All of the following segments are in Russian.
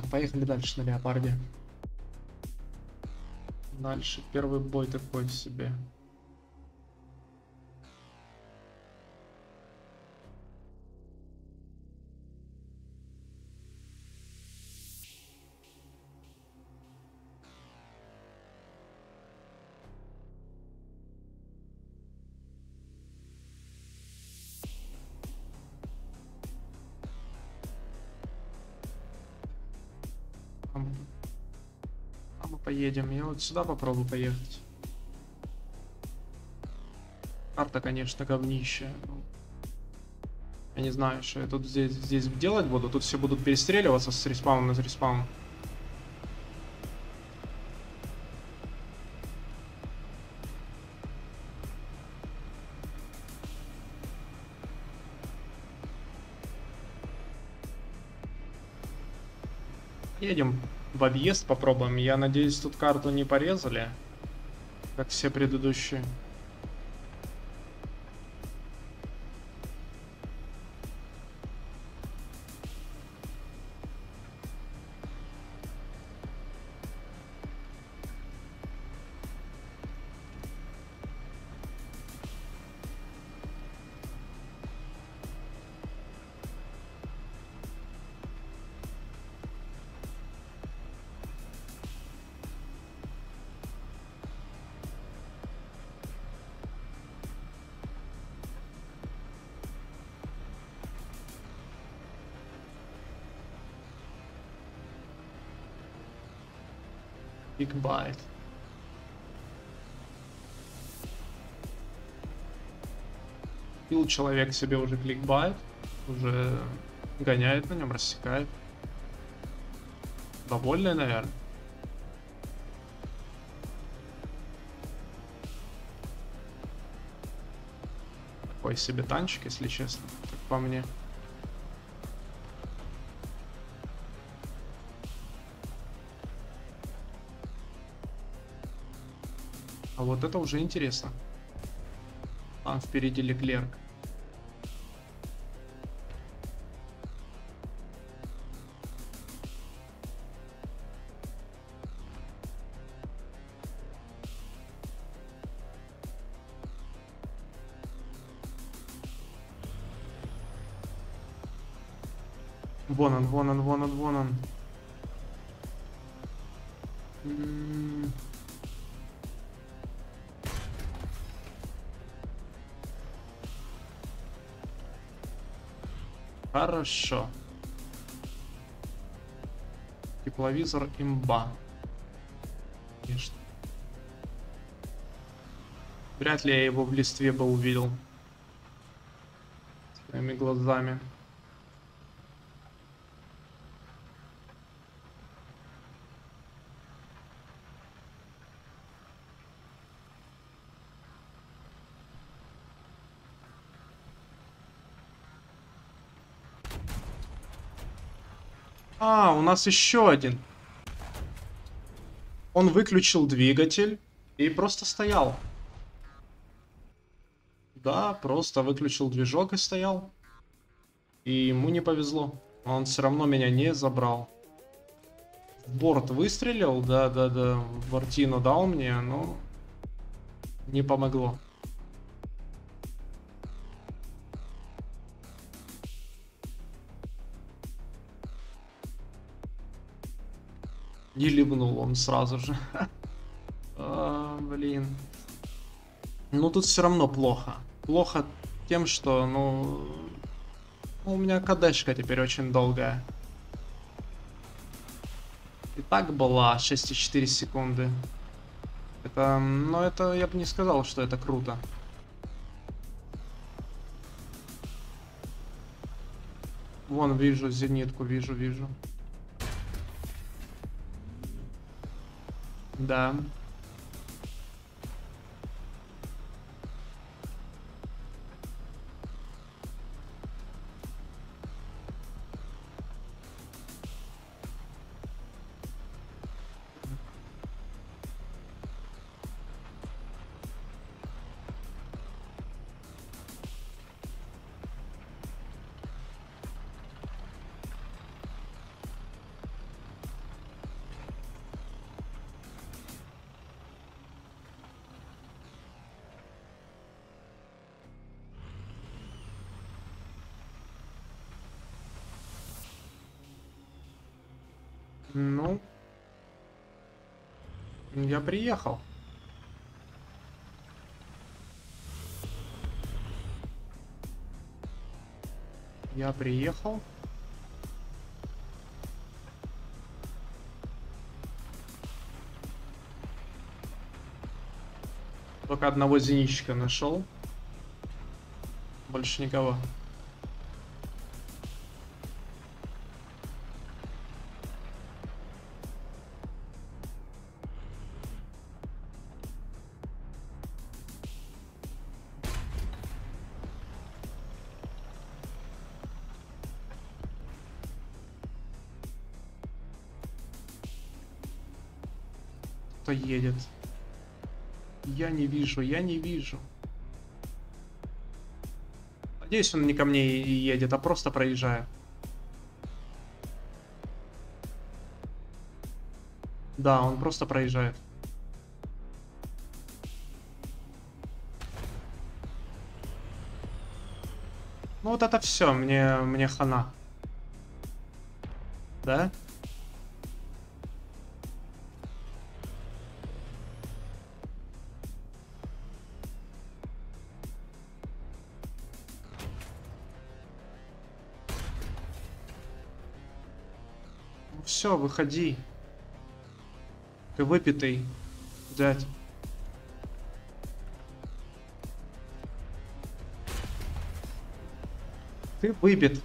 Так, поехали дальше на леопарде. Дальше первый бой такой себе. Поедем. Я вот сюда попробую поехать. Карта, конечно, говнище. Ну, я не знаю, что я тут здесь, здесь делать буду. Тут все будут перестреливаться с респауна на респаун. Едем в объезд попробуем. Я надеюсь, тут карту не порезали, как все предыдущие. Bite. Пил человек себе уже кликбайт, уже гоняет на нем, рассекает. Довольный, наверное. Такой себе танчик, если честно, как по мне. Вот это уже интересно. А, впереди Леклерк. Хорошо. Тепловизор имба. Конечно. Вряд ли я его в листве бы увидел. Своими глазами. А, у нас еще один. Он выключил двигатель и просто стоял. Да, просто выключил движок и стоял. И ему не повезло. Он все равно меня не забрал. В борт выстрелил, да-да-да, Вартину дал мне, но не помогло. Не ливнул он сразу же. А, блин. Ну тут все равно плохо. Плохо тем, что, ну... У меня кадешка теперь очень долгая. И так была 6,4 секунды. Это, но это я бы не сказал, что это круто. Вон, вижу зенитку, вижу, вижу. Да. Я приехал. Я приехал. Только одного зенитчика нашел. Больше никого. Вижу, я не вижу. Надеюсь, он не ко мне едет, а просто проезжает. Да, он просто проезжает. Ну вот это все, мне, мне хана. Да? Выходи. Ты выпитый, дядь. Ты выпит.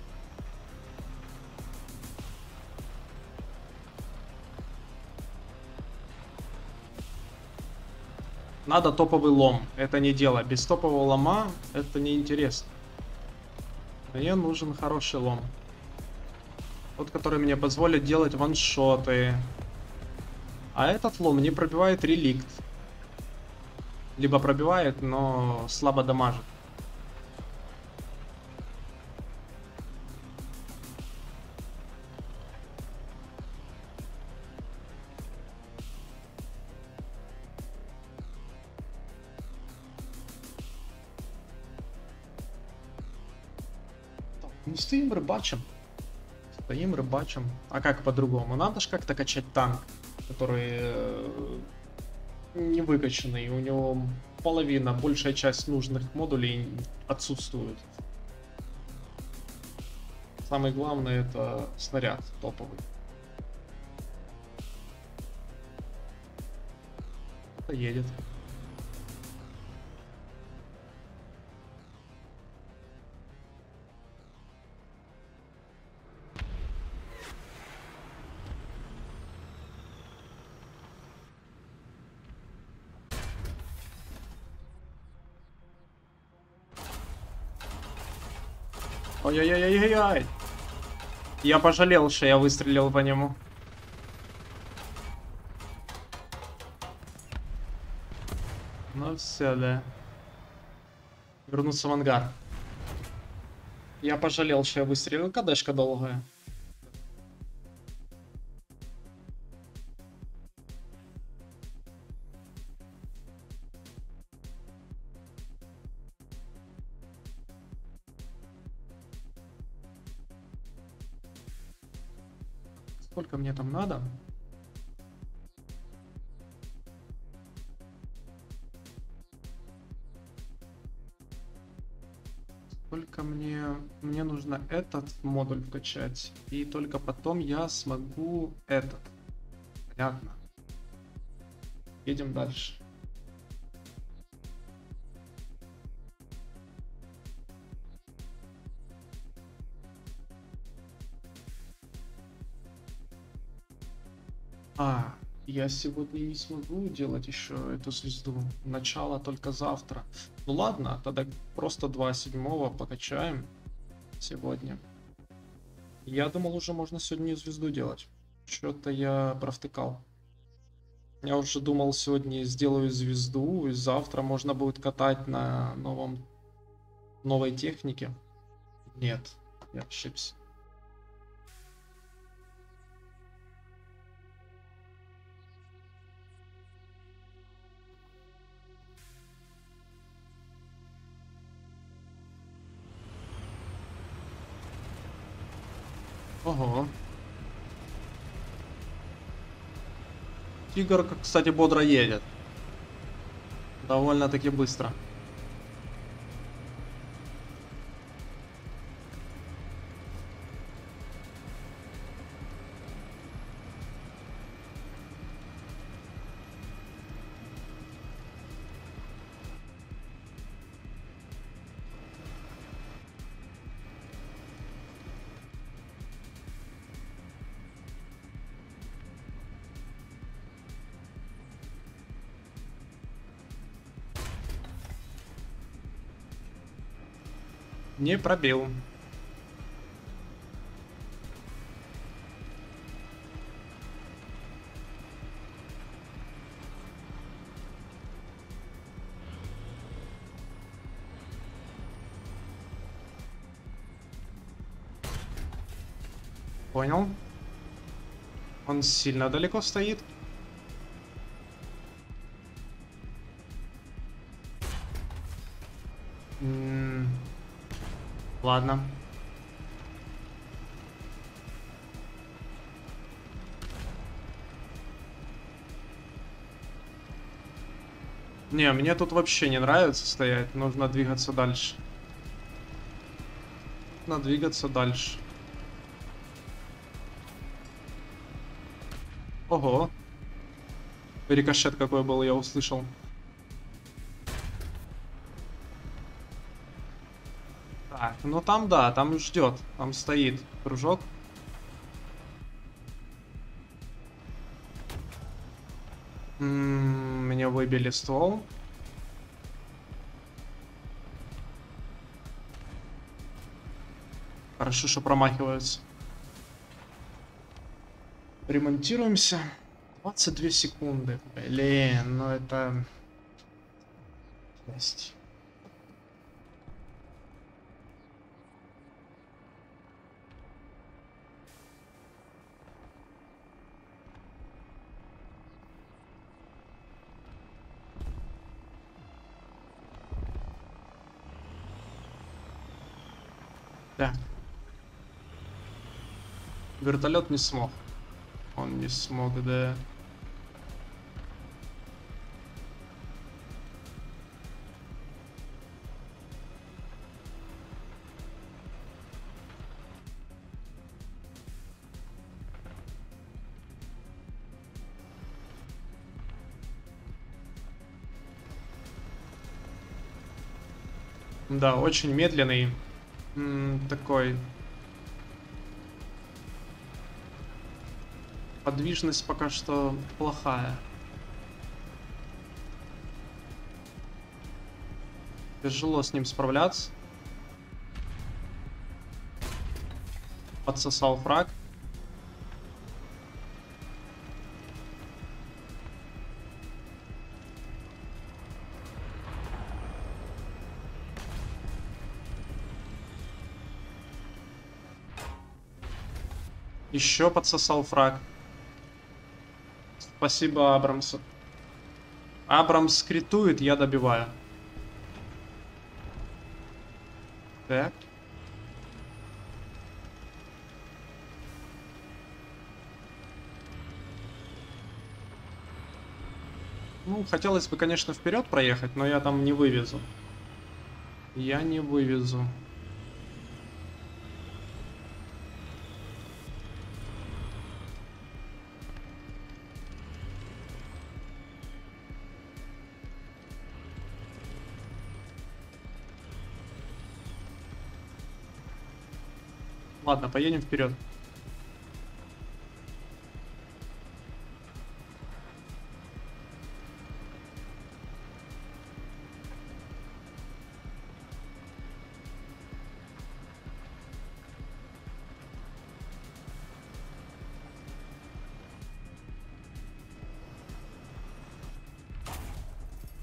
Надо топовый лом. Это не дело. Без топового лома это неинтересно. Мне нужен хороший лом. Тот, который мне позволит делать ваншоты. А этот лом не пробивает реликт. Либо пробивает, но слабо дамажит. Не стоим рыбачим. Стоим, рыбачим. А как по-другому? Надо же как-то качать танк, который э, не выкачанный. У него половина, большая часть нужных модулей отсутствует. Самое главное это снаряд топовый. Едет. Ой-ой-ой-ой-ой. Я пожалел, что я выстрелил по нему. Ну все, да. Вернуться в ангар. Я пожалел, что я выстрелил. Кадешка долгая. Этот модуль вкачать. И только потом я смогу этот. Понятно. Едем дальше. А, я сегодня не смогу делать еще эту звезду. Начало только завтра. Ну ладно, тогда просто 2 седьмого покачаем сегодня. Я думал, уже можно сегодня звезду делать. Что-то я провтыкал. Я уже думал, сегодня сделаю звезду, и завтра можно будет катать на новом новой технике. Нет, я ошибся. Тигр, кстати, бодро едет. Довольно-таки быстро. Не пробил. Понял. Он сильно далеко стоит. Ладно. Не, мне тут вообще не нравится стоять. Нужно двигаться дальше. Нужно двигаться дальше. Ого. Рикошет какой был, я услышал. Ну там да, там ждет. Там стоит дружок. М, Мне выбили ствол. Хорошо, что промахиваются. Ремонтируемся. 22 секунды. Блин, ну это... Жесть. Так. Вертолет не смог. Он не смог, да. Да, очень медленный. Такой. Подвижность пока что плохая. Тяжело с ним справляться. Подсосал фраг. Еще подсосал фраг. Спасибо, Абрамс. Абрамс критует, я добиваю. Так. Ну, хотелось бы, конечно, вперед проехать, но я там не вывезу. Я не вывезу. Ладно, поедем вперед.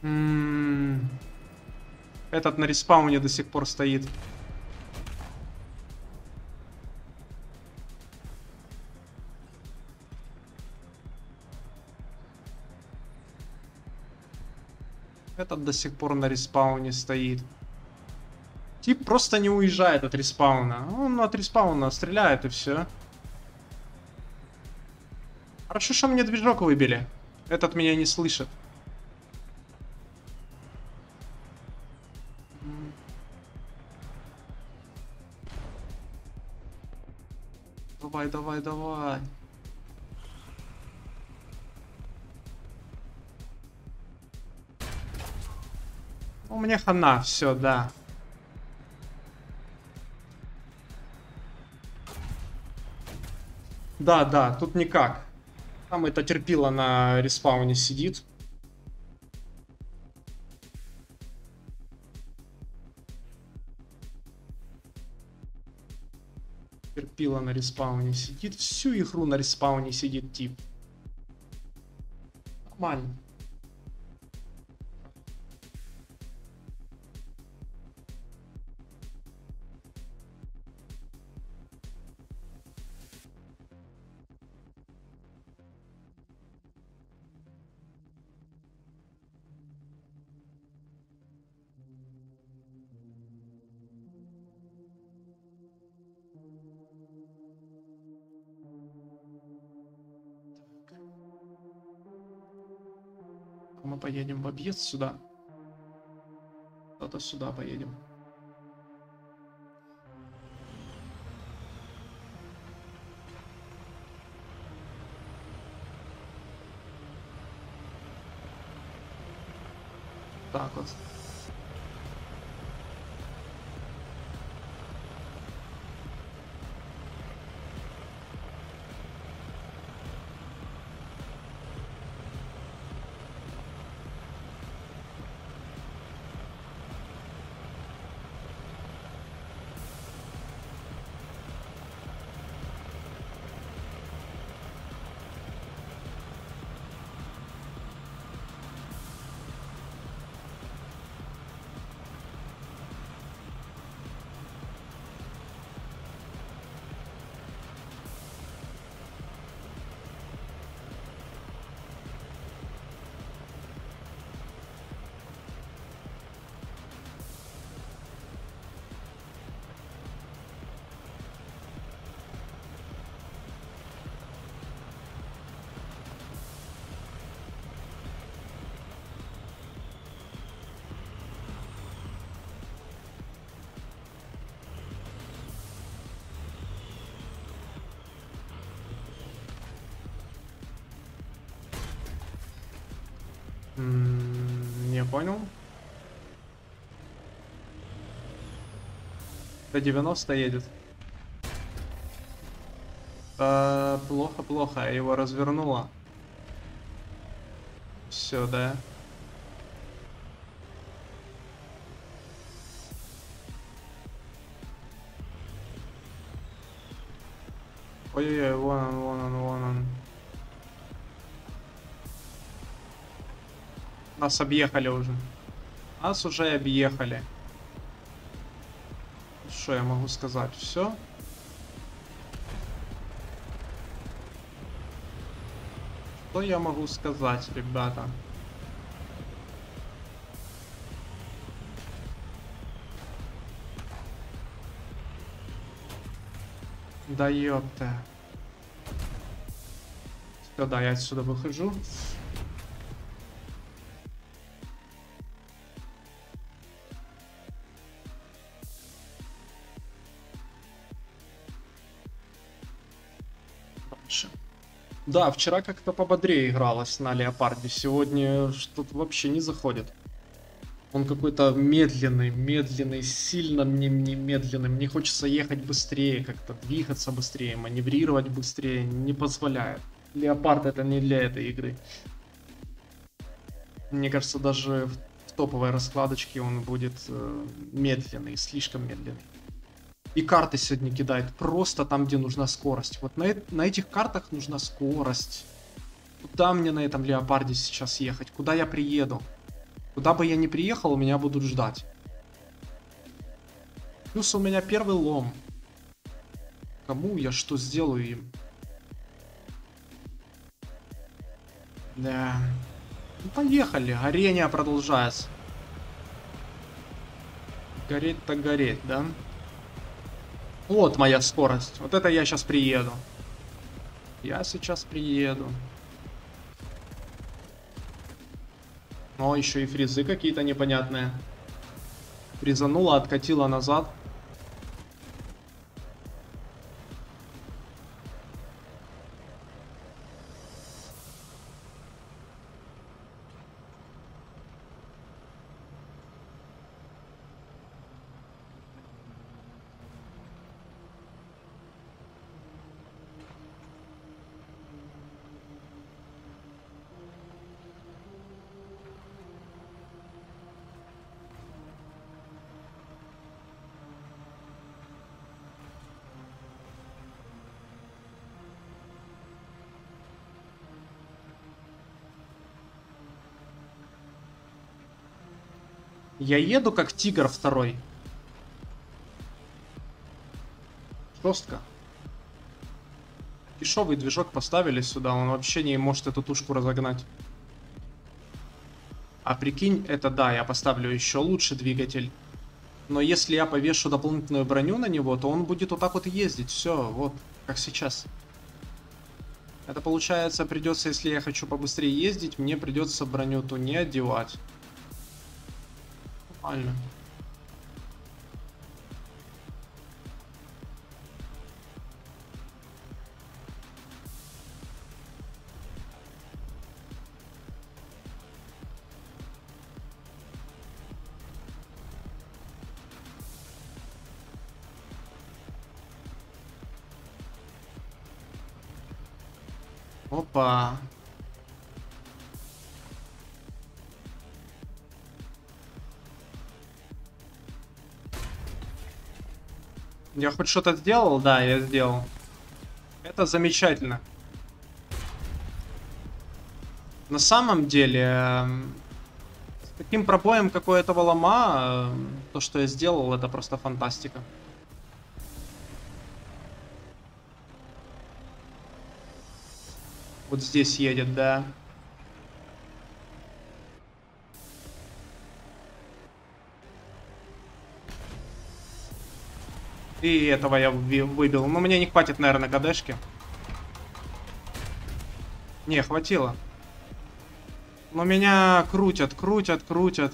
М, Этот на респауне до сих пор стоит. Этот до сих пор на респауне стоит. Тип просто не уезжает от респауна. Он от респауна стреляет и все. Хорошо, что мне движок выбили. Этот меня не слышит. Хана, все, да. Да, да, тут никак. Там это терпило на респауне сидит. Терпила на респауне сидит. Всю игру на респауне сидит тип. Нормально. Поедем в объезд сюда. Куда-то сюда поедем. Понял. До 90 едет. А, плохо, плохо. Его развернуло. Все, да. Нас объехали уже. Нас уже объехали. Что я могу сказать? Все? Что я могу сказать, ребята? Да ёпта. Все, да, я отсюда выхожу. Да, вчера как-то пободрее игралось на Леопарде. Сегодня что-то вообще не заходит. Он какой-то медленный, медленный, сильно мне, мне медленный. Мне хочется ехать быстрее, как-то двигаться быстрее, маневрировать быстрее. Не позволяет. Леопард это не для этой игры. Мне кажется, даже в топовой раскладочке он будет э, медленный, слишком медленный. И карты сегодня кидает просто там, где нужна скорость. Вот на, на этих картах нужна скорость. Куда мне на этом леопарде сейчас ехать? Куда я приеду? Куда бы я ни приехал, меня будут ждать. Плюс у меня первый лом. Кому я что сделаю им? Да. Ну, поехали. Горение продолжается. Гореть-то гореть, да? Вот моя скорость. Вот это я сейчас приеду. Я сейчас приеду. Но еще и фрезы какие-то непонятные. Фрезанула, откатила назад. Я еду как тигр второй. Жестко. Дешевый движок поставили сюда, он вообще не может эту тушку разогнать. А прикинь, это да, я поставлю еще лучше двигатель. Но если я повешу дополнительную броню на него, то он будет вот так вот ездить. Все, вот, как сейчас. Это получается, придется, если я хочу побыстрее ездить, мне придется броню ту не одевать. Нормально. Я хоть что-то сделал? Да, я сделал. Это замечательно. На самом деле, эм, с таким пробоем, как у этого лома, эм, то, что я сделал, это просто фантастика. Вот здесь едет, да. И этого я выбил. Но мне не хватит, наверное, КДшки. Не, хватило. Но меня крутят, крутят, крутят.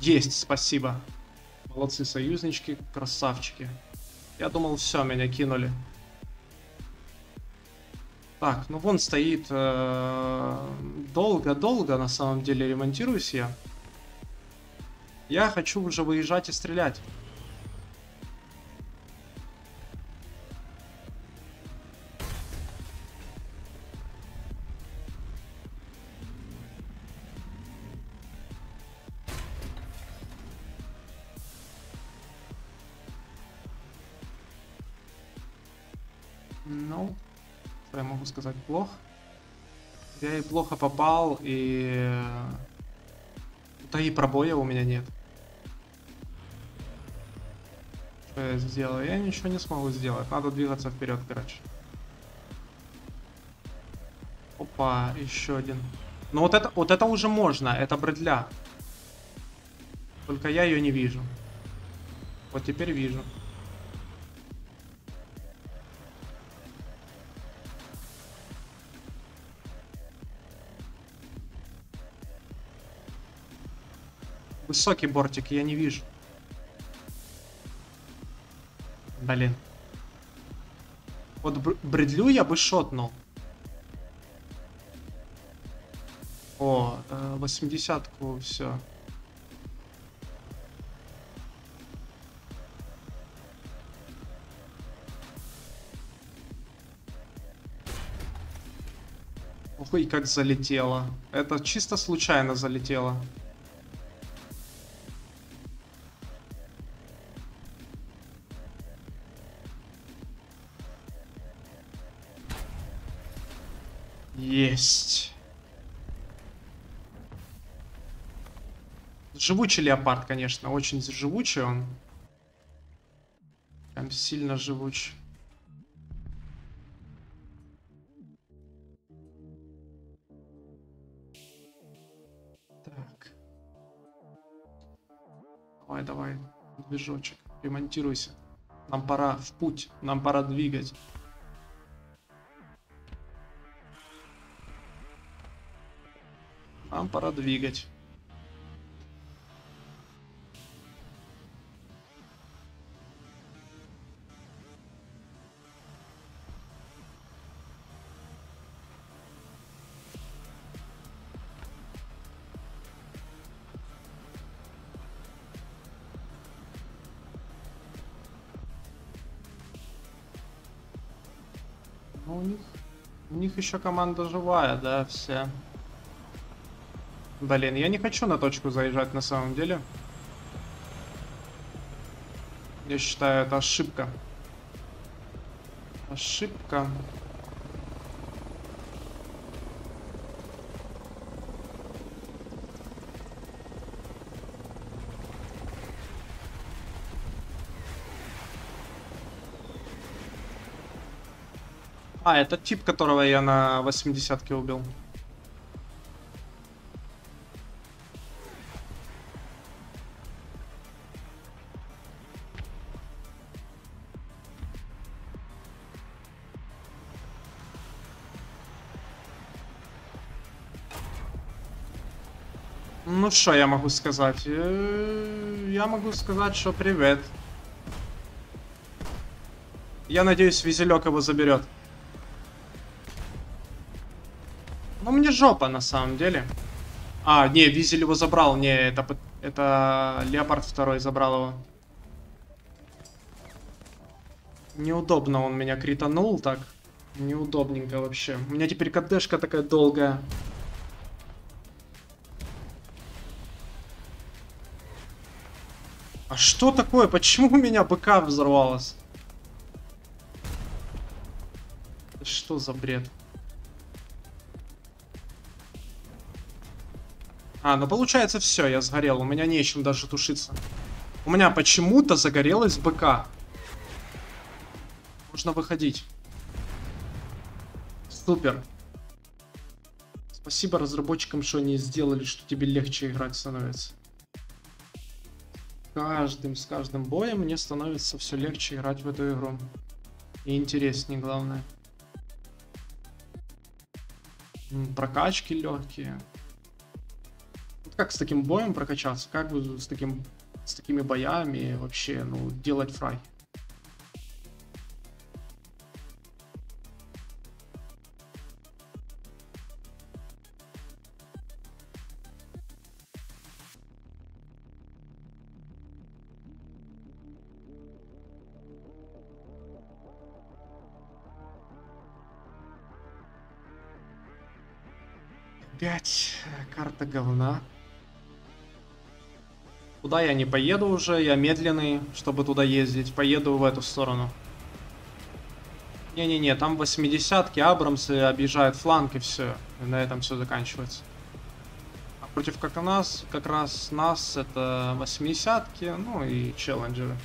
Есть, спасибо. Молодцы, союзнички, красавчики. Я думал, все, меня кинули. Так, ну вон стоит э, долго-долго, на самом деле, ремонтируюсь я. Я хочу уже выезжать и стрелять. Ну, что я могу сказать? Плохо. Я и плохо попал, и да и пробоя у меня нет. Я сделаю? Я ничего не смогу сделать. Надо двигаться вперед, короче. Опа, еще один. Ну вот это, вот это уже можно, это бредля. Только я ее не вижу. Вот теперь вижу. Высокий бортик, я не вижу. Блин. Вот бредлю я бы шотнул. О, э, восьмидесятку, все. Ой, как залетело. Это чисто случайно залетело. Живучий леопард, конечно, очень живучий он. Прям сильно живучий. Так. Давай, давай, движочек, ремонтируйся. Нам пора в путь, нам пора двигать. Нам пора двигать. Них еще команда живая, да, все. Блин, я не хочу на точку заезжать на самом деле. Я считаю, это ошибка. Ошибка. А, это тип, которого я на 80-ке убил. Ну что я могу сказать? Э, Я могу сказать, что привет. Я надеюсь, Визелек его заберет. Жопа, на самом деле. А, не, Визель его забрал. Не, это, это Леопард второй забрал его. Неудобно он меня кританул так. Неудобненько вообще. У меня теперь КДшка такая долгая. А что такое? Почему у меня БК взорвалась? Что за бред? А, ну получается все, я сгорел. У меня нечем даже тушиться. У меня почему-то загорелась БК. Нужно выходить. Супер. Спасибо разработчикам, что они сделали, что тебе легче играть становится. Каждым, с каждым боем мне становится все легче играть в эту игру. И интереснее, главное. Прокачки легкие. Как с таким боем прокачаться? Как бы с таким с такими боями вообще, ну, делать фрай? Опять э, карта говна. Куда я не поеду уже, я медленный, чтобы туда ездить. Поеду в эту сторону. Не-не-не, там 80-ки, Абрамсы объезжают фланг и все. на этом все заканчивается. А против как нас, как раз нас это 80-ки, ну и челленджеры.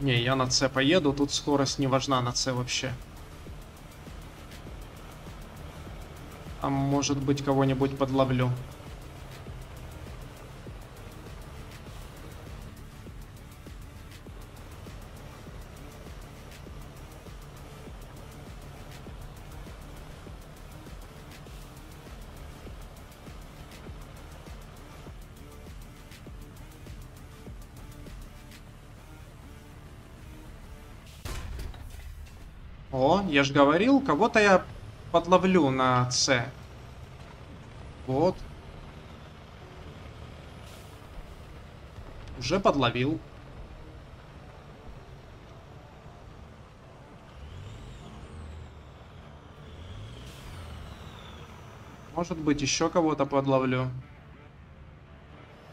Не, я на С поеду, тут скорость не важна на С вообще. А может быть кого-нибудь подловлю. Я же говорил, кого-то я подловлю на С. Вот. Уже подловил. Может быть, еще кого-то подловлю.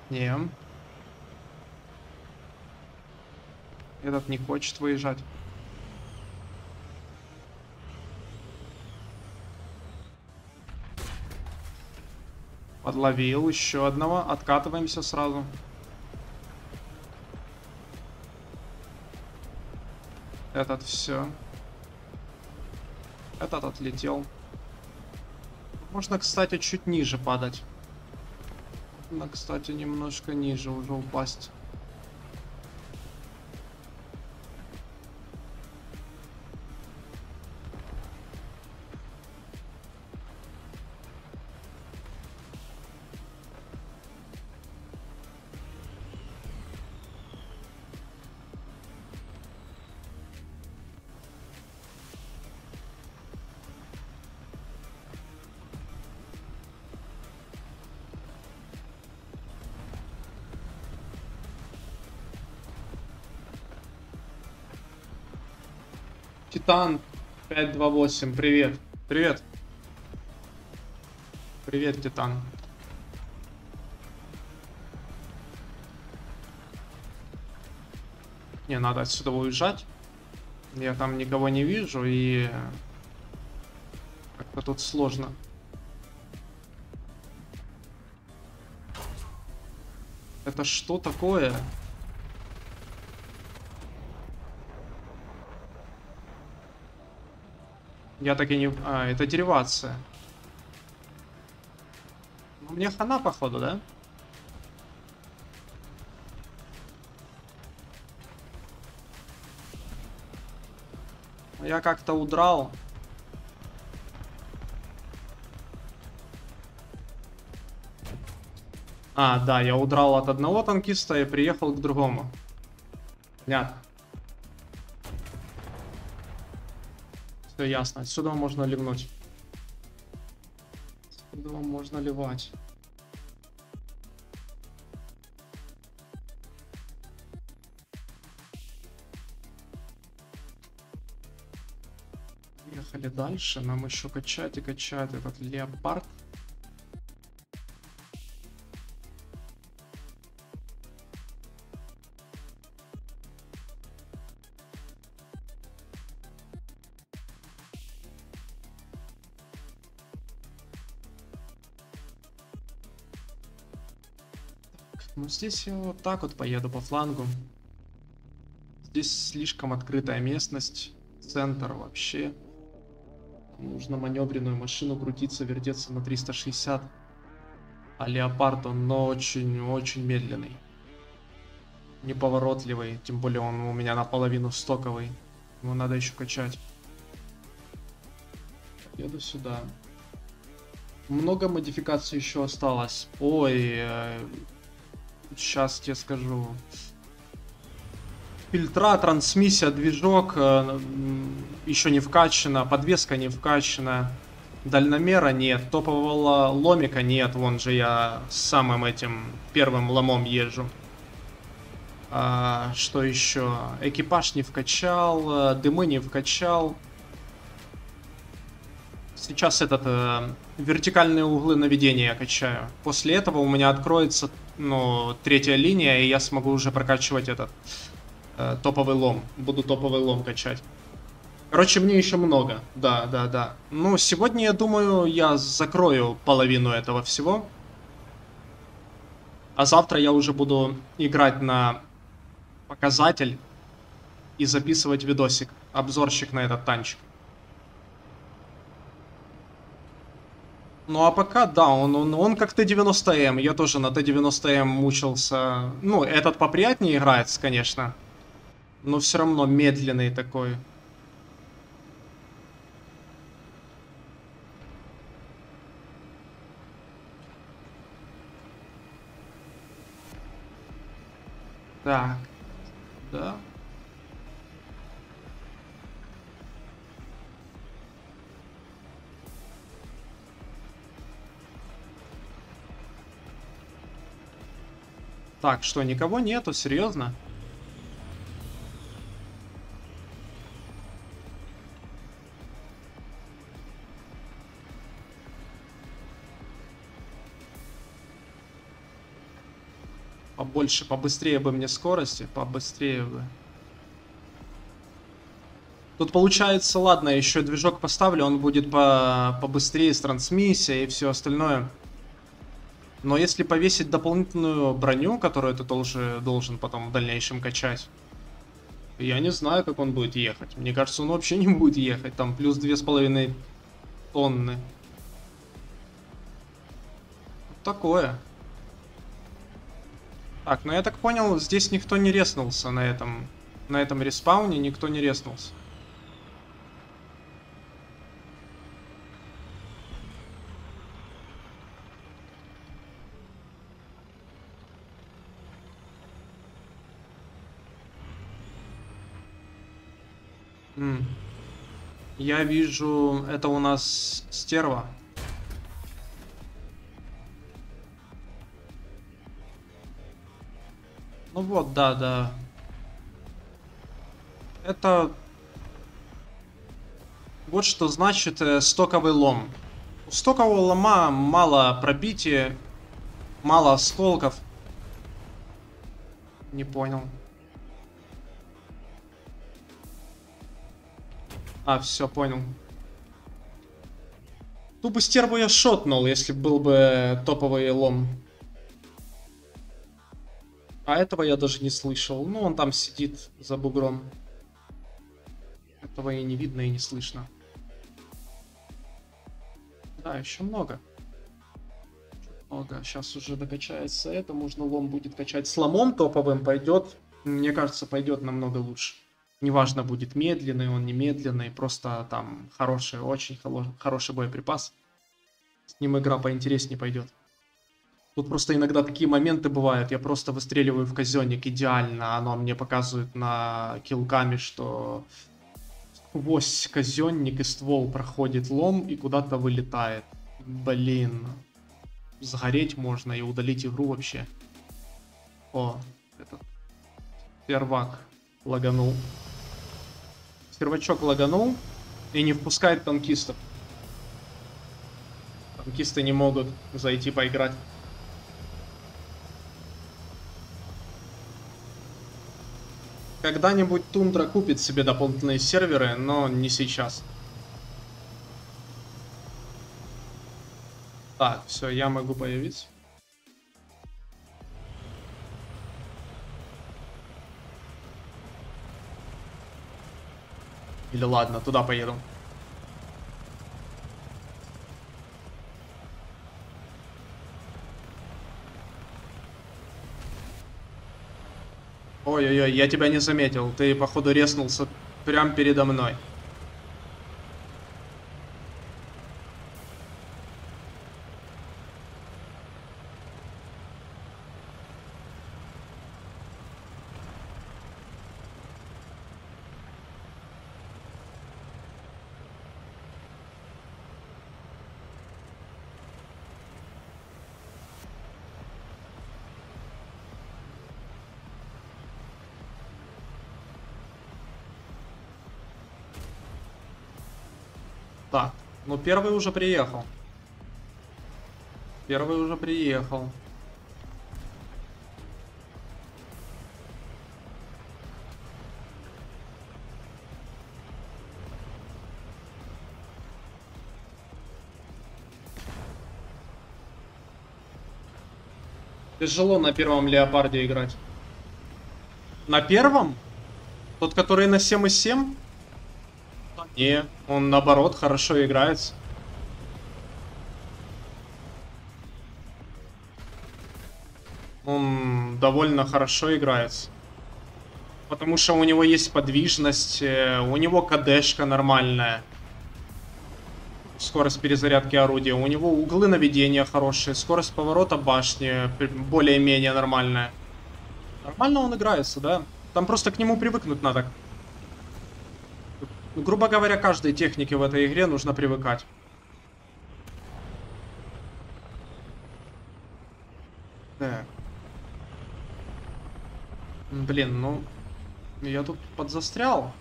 Не. Этот не хочет выезжать. Подловил еще одного. Откатываемся сразу. Этот все. Этот отлетел. Можно, кстати, чуть ниже падать. Можно, кстати, немножко ниже уже упасть. Титан 528, привет. Привет. Привет, Титан. Не, надо отсюда уезжать. Я там никого не вижу и... Как-то тут сложно. Это что такое? Я так и не... А, это деривация. Ну, мне хана, походу, да? Я как-то удрал. А, да, я удрал от одного танкиста и приехал к другому. Понятно. Все ясно. Отсюда можно ливнуть. Отсюда можно ливать. Ехали дальше. Нам еще качать и качать этот леопард. Здесь я вот так вот поеду по флангу. Здесь слишком открытая местность. Центр вообще. Нужно маневренную машину крутиться, вертеться на 360. А леопард он очень-очень медленный. Неповоротливый. Тем более он у меня наполовину стоковый. Его надо еще качать. Еду сюда. Много модификаций еще осталось. Ой, э, Сейчас тебе скажу. Фильтра, трансмиссия, движок э, еще не вкачана, подвеска не вкачана, дальномера нет, топового ломика нет, вон же я самым этим первым ломом езжу. А, что еще? Экипаж не вкачал, э, дымы не вкачал. Сейчас этот э, вертикальные углы наведения я качаю. После этого у меня откроется ну, третья линия, и я смогу уже прокачивать этот э, топовый лом. Буду топовый лом качать. Короче, мне еще много. Да, да, да. Ну, сегодня, я думаю, я закрою половину этого всего. А завтра я уже буду играть на показатель и записывать видосик, обзорщик на этот танчик. Ну а пока, да, он, он, он как Т-90М, я тоже на Т-90М мучился. Ну, этот поприятнее играется, конечно. Но все равно медленный такой. Так, да. Так, что, никого нету? Серьезно? Побольше, побыстрее бы мне скорости, побыстрее бы. Тут получается, ладно, еще движок поставлю, он будет по побыстрее с трансмиссией и все остальное. Но если повесить дополнительную броню, которую ты должен, должен потом в дальнейшем качать, я не знаю, как он будет ехать. Мне кажется, он вообще не будет ехать. Там плюс две с половиной тонны. Такое. Так, ну я так понял, здесь никто не реснулся на этом, на этом респауне, никто не реснулся. Я вижу, это у нас стерва. Ну вот, да, да. Это Вот что значит э, стоковый лом. У стокового лома мало пробития, мало осколков. Не понял. А, все, понял. Тупо стерву я шотнул, если был бы топовый лом. А этого я даже не слышал. Ну, он там сидит за бугром. Этого и не видно, и не слышно. Да, еще много. Много. Сейчас уже докачается это. Можно лом будет качать. С ломом топовым пойдет. Мне кажется, пойдет намного лучше. Неважно, будет медленный он, не медленный, просто там хороший, очень хороший боеприпас. С ним игра поинтереснее пойдет. Тут просто иногда такие моменты бывают, я просто выстреливаю в казенник идеально, оно мне показывает на килками, что сквозь казенник и ствол проходит лом и куда-то вылетает. Блин, загореть можно и удалить игру вообще. О, этот первак лаганул. Первачок лаганул и не впускает танкистов. Танкисты не могут зайти поиграть. Когда-нибудь Тундра купит себе дополнительные серверы, но не сейчас. Так, все, я могу появиться. Или ладно, туда поеду. Ой-ой-ой, я тебя не заметил. Ты, походу, резнулся прямо передо мной. Так, ну первый уже приехал. Первый уже приехал. Тяжело на первом леопарде играть. На первом? Тот, который на 7,7? Не, он наоборот хорошо играется. Он довольно хорошо играется. Потому что у него есть подвижность, э, у него КДшка нормальная. Скорость перезарядки орудия. У него углы наведения хорошие, скорость поворота башни более-менее нормальная. Нормально он играется, да? Там просто к нему привыкнуть надо. Грубо говоря, каждой технике в этой игре нужно привыкать. Так. Блин, ну... Я тут подзастрял.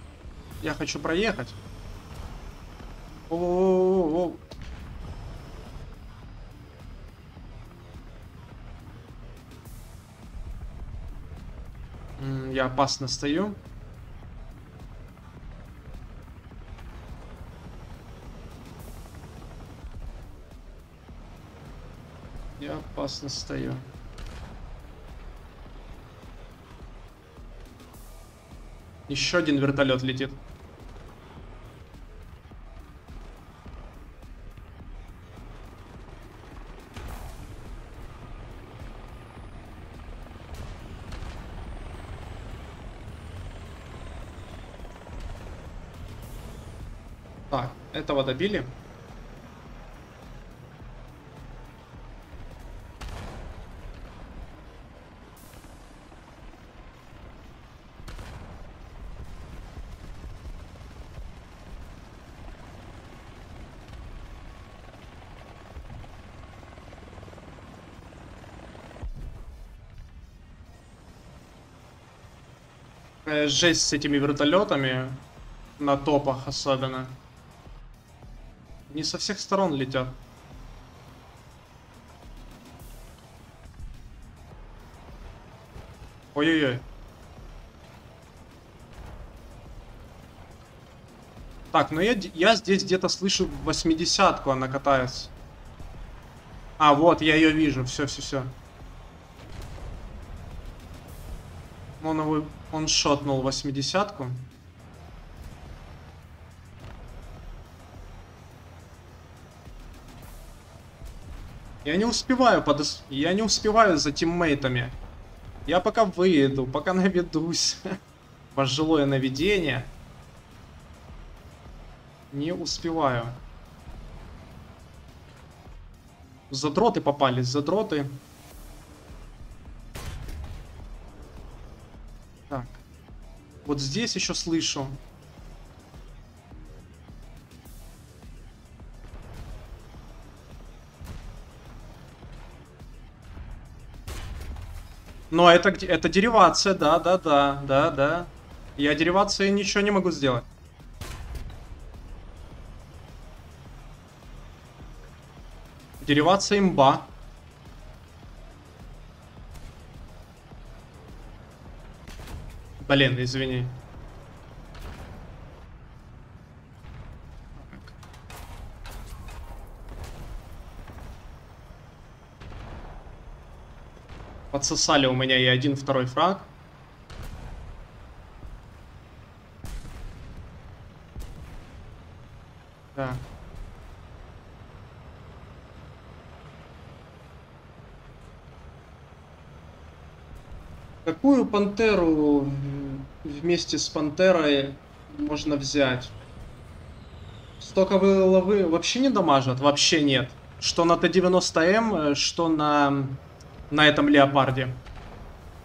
Я хочу проехать. О, -о, -о, -о. Я опасно стою. Опасно стою. Еще один вертолет летит. Так, этого добили. Жесть с этими вертолетами. На топах особенно. Не со всех сторон летят. Ой-ой-ой. Так, ну я, я здесь где-то слышу 80-ку, она катается. А, вот, я ее вижу. Все, Он его, он шотнул 80-ку. Я не успеваю под... Я не успеваю за тиммейтами. Я пока выеду, пока наведусь. Пожилое наведение. Не успеваю. Задроты попались, задроты. Вот здесь еще слышу. Но это, это деривация, да, да, да, да, да. Я деривацией ничего не могу сделать. Деривация имба. Блин, извини. Подсосали у меня и один второй фраг. Так. Какую пантеру вместе с пантерой можно взять? Стоковые лавы вообще не дамажат? Вообще нет. Что на Т-90М, что на на этом леопарде.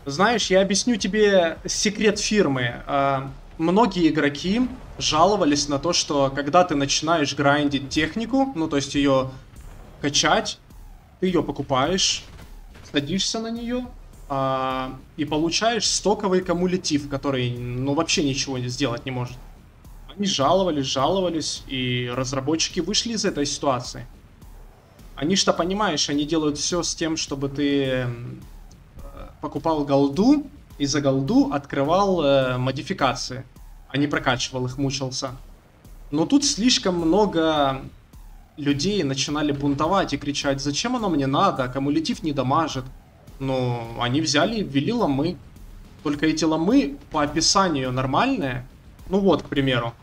Знаешь, я объясню тебе секрет фирмы. А, многие игроки жаловались на то, что когда ты начинаешь грандить технику, ну то есть ее качать, ты ее покупаешь, садишься на нее а, и получаешь стоковый кумулятив, который ну вообще ничего сделать не может. Они жаловались, жаловались, и разработчики вышли из этой ситуации. Они что, понимаешь, они делают все с тем, чтобы ты э, покупал голду, и за голду открывал э, модификации, а не прокачивал их, мучился. Но тут слишком много людей начинали бунтовать и кричать, зачем оно мне надо, кумулятив не дамажит. Но они взяли и ввели ломы. Только эти ломы по описанию нормальные. Ну вот, к примеру.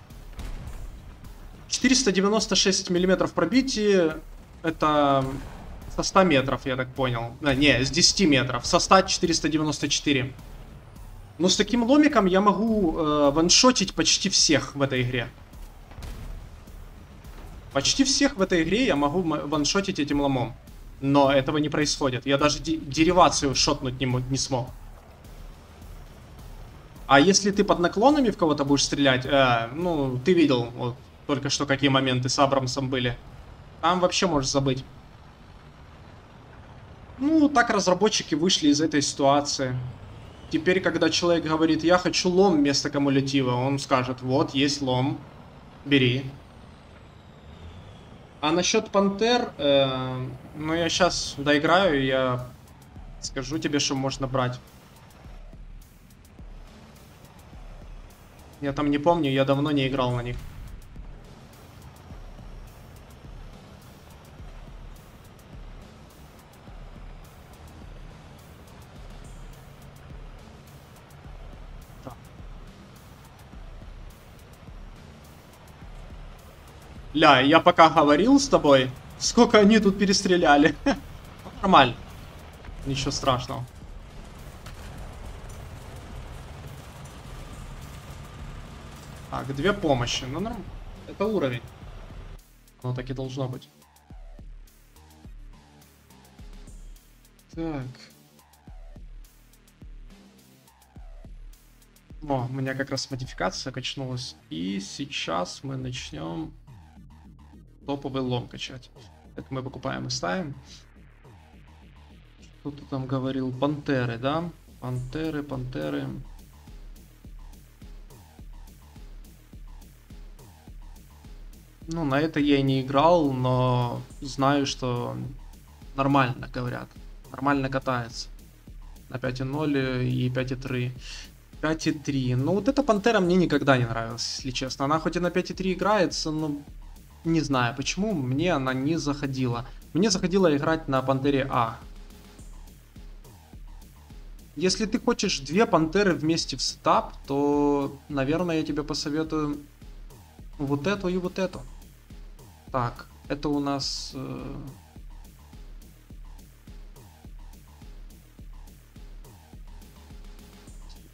496 миллиметров пробития, это со 100 метров, я так понял. А, не, с 10 метров. Со 100 494. Но с таким ломиком я могу э, ваншотить почти всех в этой игре. Почти всех в этой игре я могу ваншотить этим ломом. Но этого не происходит. Я даже деривацию шотнуть не, не смог. А если ты под наклонами в кого-то будешь стрелять, э, ну, ты видел вот, только что какие моменты с Абрамсом были. Там вообще можешь забыть. Ну, так разработчики вышли из этой ситуации. Теперь, когда человек говорит, я хочу лом вместо кумулятива, он скажет, вот, есть лом, бери. А насчет пантер, э, ну, я сейчас доиграю, я скажу тебе, что можно брать. Я там не помню, я давно не играл на них. Ля, я пока говорил с тобой, сколько они тут перестреляли. Нормально. Ничего страшного. Так, две помощи. Ну, норм... Это уровень. Оно так и должно быть. Так. О, у меня как раз модификация качнулась. И сейчас мы начнем топовый лом качать. Это мы покупаем и ставим. Что ты там говорил? Пантеры, да? Пантеры, пантеры. Ну, на это я не играл, но знаю, что нормально, говорят. Нормально катается. На 5.0 и 5.3. 5.3. Ну, вот эта Пантера мне никогда не нравилась, если честно. Она хоть и на 5.3 играется, но не знаю почему, мне она не заходила. Мне заходило играть на Пантере А. Если ты хочешь две Пантеры вместе в сетап, то, наверное, я тебе посоветую вот эту и вот эту. Так, это у нас... Э...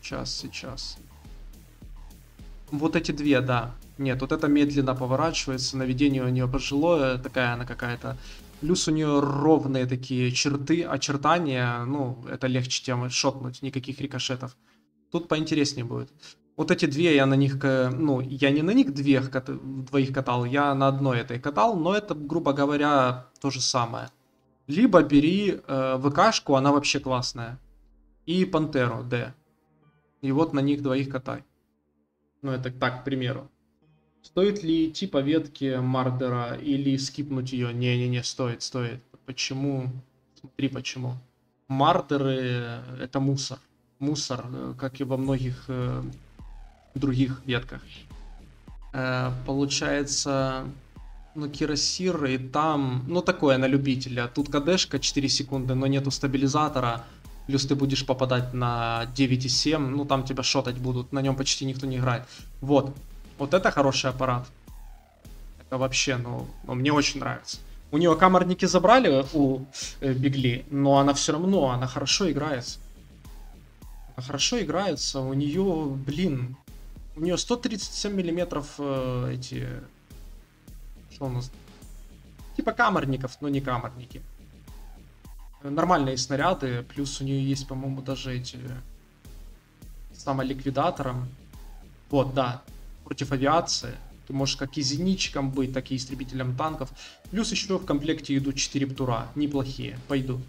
Сейчас, сейчас. Вот эти две, да. Нет, вот это медленно поворачивается, наведение у нее пожилое, такая она какая-то. Плюс у нее ровные такие черты, очертания, ну, это легче тем шотнуть, никаких рикошетов. Тут поинтереснее будет. Вот эти две я на них, ну, я не на них две, двоих катал, я на одной этой катал, но это, грубо говоря, то же самое. Либо бери э, ВКшку, она вообще классная, и Пантеру Д. И вот на них двоих катай. Ну, это так, к примеру. Стоит ли идти по ветке Мардера или скипнуть ее? Не-не-не, стоит, стоит. Почему? Смотри, почему. Мардеры — это мусор. Мусор, э, как и во многих э, других ветках. Э, получается, ну, Кирасир и там, ну, такое на любителя. Тут КДшка 4 секунды, но нету стабилизатора. Плюс ты будешь попадать на 9,7, ну, там тебя шотать будут, на нем почти никто не играет. Вот, вот это хороший аппарат. Это вообще, ну, ну мне очень нравится. У нее камерники забрали у э, Бигли, но она все равно, она хорошо играется. Она хорошо играется, у нее, блин, у нее 137 миллиметров э, эти... Что у нас? Типа камерников, но не камерники. Нормальные снаряды, плюс у нее есть, по-моему, даже эти... Самоликвидатором. Вот, да, против авиации. Ты можешь как и зенитчиком быть, так и истребителем танков. Плюс еще в комплекте идут 4 птура. Неплохие. Пойдут.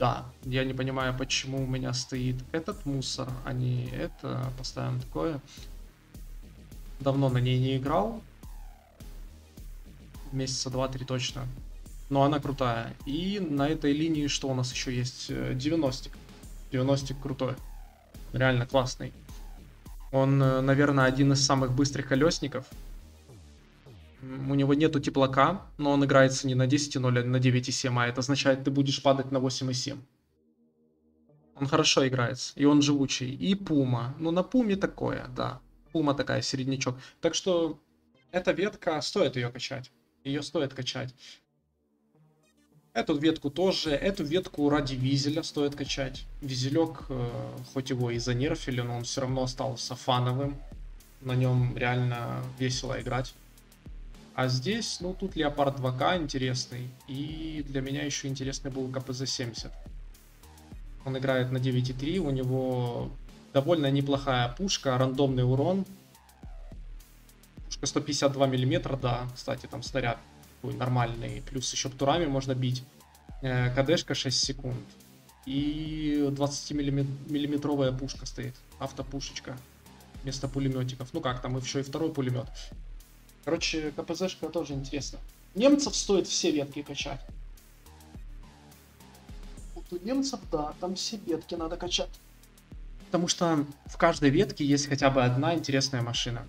Да, я не понимаю, почему у меня стоит этот мусор, а не это. Поставим такое. Давно на ней не играл. Месяца два-три точно. Но она крутая. И на этой линии что у нас еще есть? 90 90 крутой. Реально классный. Он, э, наверное, один из самых быстрых колесников. У него нету теплака, но он играется не на 10.0, а на 9.7, а это означает, ты будешь падать на 8.7. Он хорошо играется, и он живучий. И Пума. Ну, на Пуме такое, да. Пума такая, середнячок. Так что эта ветка, стоит ее качать. Ее стоит качать. Эту ветку тоже, эту ветку ради визеля стоит качать. Визелек, э, хоть его и занерфили, но он все равно остался фановым. На нем реально весело играть. А здесь, ну, тут Леопард 2К интересный. И для меня еще интересный был КПЗ-70. Он играет на 9.3, у него довольно неплохая пушка, рандомный урон. Пушка 152 миллиметра, да, кстати, там снаряд такой нормальный. Плюс еще птурами можно бить. Э, КДшка 6 секунд. И 20-миллиметровая пушка стоит. Автопушечка. Вместо пулеметиков. Ну как, там еще и второй пулемет. Короче, КПЗшка тоже интересно. Немцев стоит все ветки качать. Вот у немцев, да, там все ветки надо качать. Потому что в каждой ветке есть хотя бы одна интересная машина.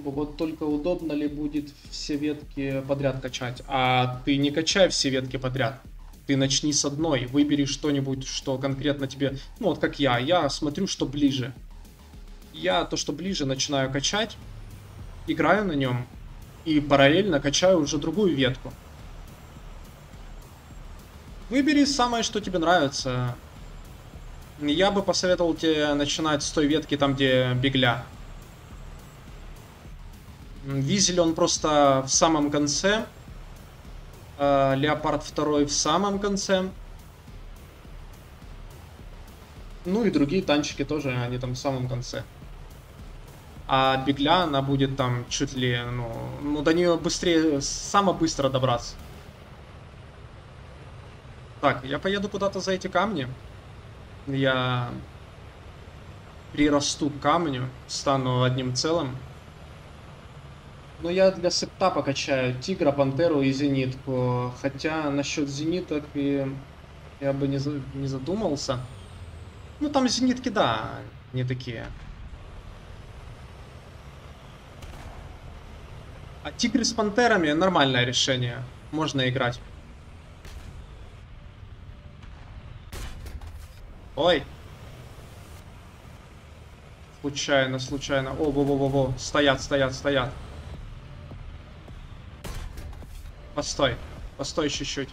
Спасибо. Вот только удобно ли будет все ветки подряд качать? А ты не качай все ветки подряд. Ты начни с одной, выбери что-нибудь, что конкретно тебе... Ну вот как я, я смотрю, что ближе. Я то, что ближе, начинаю качать, играю на нем и параллельно качаю уже другую ветку. Выбери самое, что тебе нравится. Я бы посоветовал тебе начинать с той ветки, там где бегля. Визель он просто в самом конце. Э, Леопард второй в самом конце. Ну и другие танчики тоже, они там в самом конце. А бегля, она будет там чуть ли, ну, ну до нее быстрее, само быстро добраться. Так, я поеду куда-то за эти камни. Я прирасту к камню, стану одним целым. Но я для септапа качаю Тигра, Пантеру и Зенитку. Хотя насчет Зениток и я бы не, за... не задумался. Ну там Зенитки, да, не такие. А Тигры с Пантерами нормальное решение. Можно играть. Ой. Случайно, случайно. О, во-во-во-во. Стоят, стоят, стоят. Постой. Постой чуть-чуть.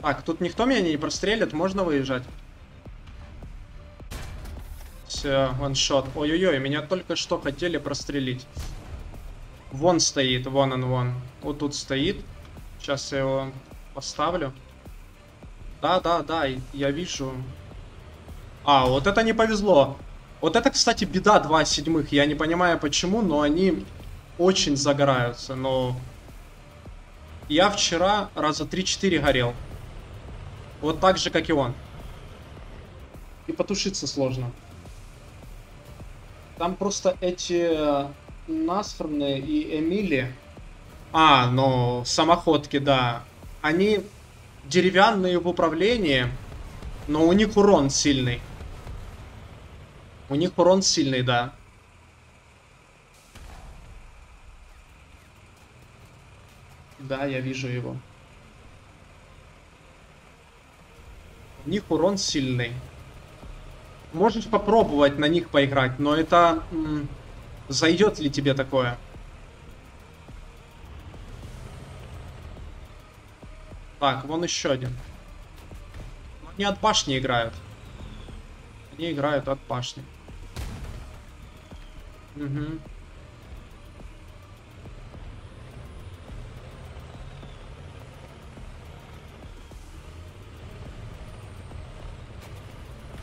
Так, тут никто меня не прострелит, можно выезжать. Все, ваншот. Ой-ой-ой, меня только что хотели прострелить. Вон стоит, вон он, вон. Вот тут стоит. Сейчас я его поставлю. Да, да, да, я вижу. А, вот это не повезло. Вот это, кстати, беда 2 седьмых. Я не понимаю почему, но они очень загораются, но... Я вчера раза 3-4 горел. Вот так же, как и он. И потушиться сложно. Там просто эти э, Насфорны и Эмили... А, ну, самоходки, да. Они деревянные в управлении, но у них урон сильный. У них урон сильный, да. Да, я вижу его. У них урон сильный. Можешь попробовать на них поиграть, но это... Зайдет ли тебе такое? Так, вон еще один. Они от башни играют. Они играют от башни. Угу.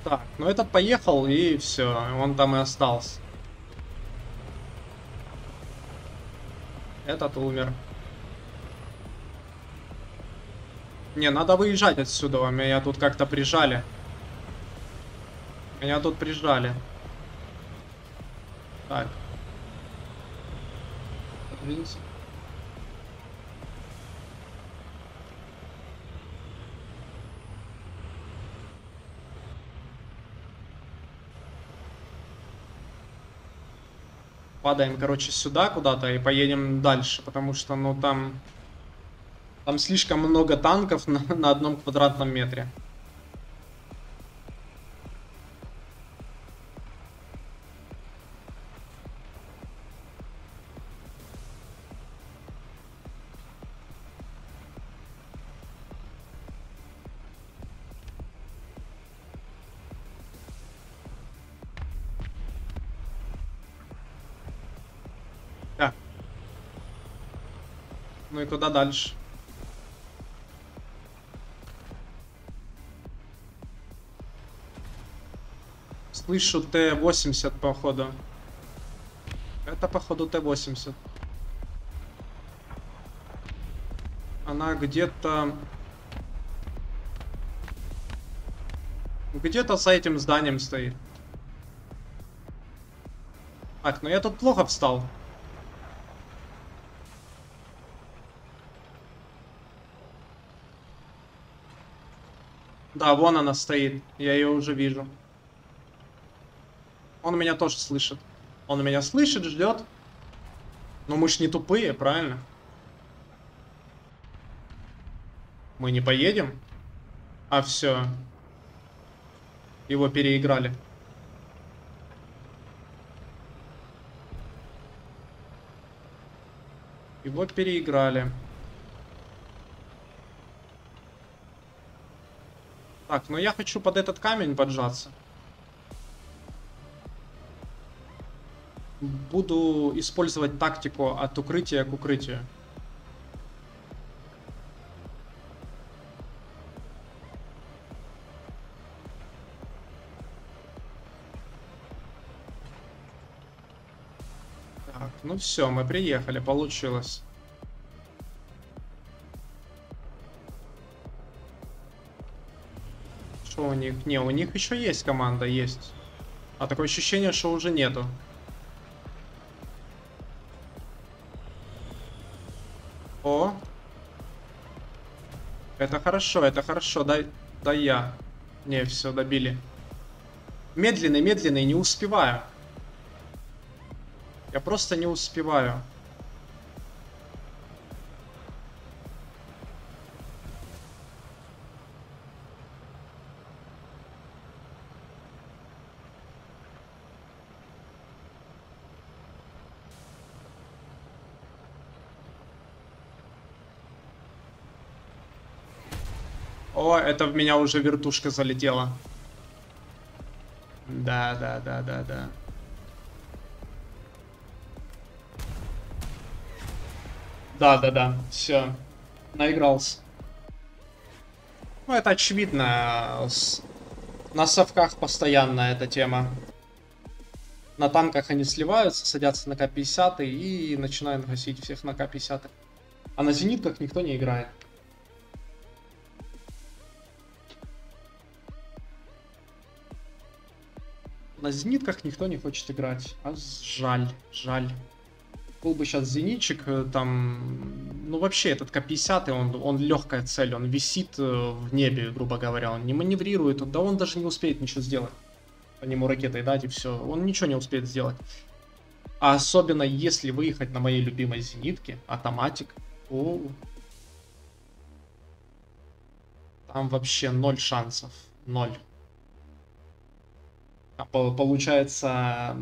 Так, ну этот поехал и все, он там и остался. Этот умер. Не, надо выезжать отсюда, меня тут как-то прижали. Меня тут прижали. Так. Подвинься. Падаем, короче, сюда куда-то и поедем дальше, потому что, ну, там... Там слишком много танков на, на одном квадратном метре. Ну и куда дальше? Слышу Т-80, походу. Это, походу, Т-80. Она где-то... Где-то за этим зданием стоит. Так, ну я тут плохо встал. Да, вон она стоит. Я ее уже вижу. Он меня тоже слышит. Он меня слышит, ждет. Но мы ж не тупые, правильно? Мы не поедем? А все. Его переиграли. Его переиграли. Так, ну я хочу под этот камень поджаться. Буду использовать тактику от укрытия к укрытию. Так, ну все, мы приехали, получилось. У них? Не, у них еще есть команда, есть. А такое ощущение, что уже нету. О. Это хорошо, это хорошо. Дай, дай я. Не, все, добили. Медленный, медленный, не успеваю. Я просто не успеваю. Это в меня уже вертушка залетела. Да, да, да, да, да. Да, да, да, все. Наигрался. Ну, это очевидно. На совках постоянно эта тема. На танках они сливаются, садятся на К-50 и начинают гасить всех на К-50. А на зенитках никто не играет. На зенитках никто не хочет играть. А жаль, жаль. Был бы сейчас зенитчик, э, там... Ну, вообще, этот К-50, он, он легкая цель, он висит э, в небе, грубо говоря, он не маневрирует, да он даже не успеет ничего сделать. По нему ракетой дать и все, он ничего не успеет сделать. А особенно, если выехать на моей любимой зенитке, автоматик, о, там вообще ноль шансов, ноль. А получается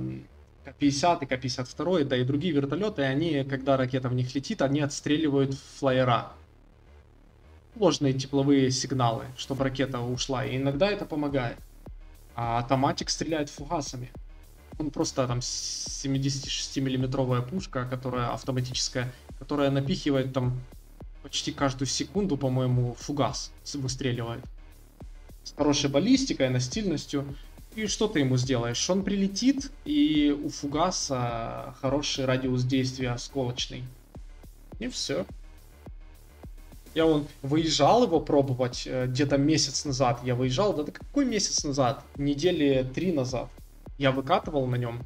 К-50 и К-52, да и другие вертолеты, они, когда ракета в них летит, они отстреливают флайера. Ложные тепловые сигналы, чтобы ракета ушла. И иногда это помогает. А автоматик стреляет фугасами. Он просто там 76-миллиметровая пушка, которая автоматическая, которая напихивает там почти каждую секунду, по-моему, фугас выстреливает. С хорошей баллистикой, настильностью. И что ты ему сделаешь? Он прилетит, и у фугаса хороший радиус действия осколочный. И все. Я он выезжал его пробовать э, где-то месяц назад. Я выезжал, да, да какой месяц назад? Недели три назад. Я выкатывал на нем.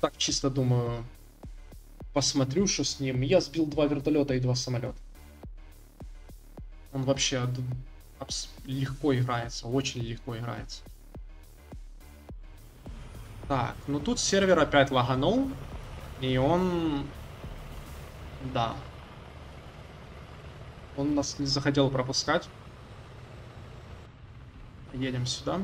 Так чисто думаю, посмотрю, что с ним. Я сбил два вертолета и два самолета. Он вообще легко играется, очень легко играется. Так, ну тут сервер опять лаганул. И он... Да. Он нас не захотел пропускать. Едем сюда.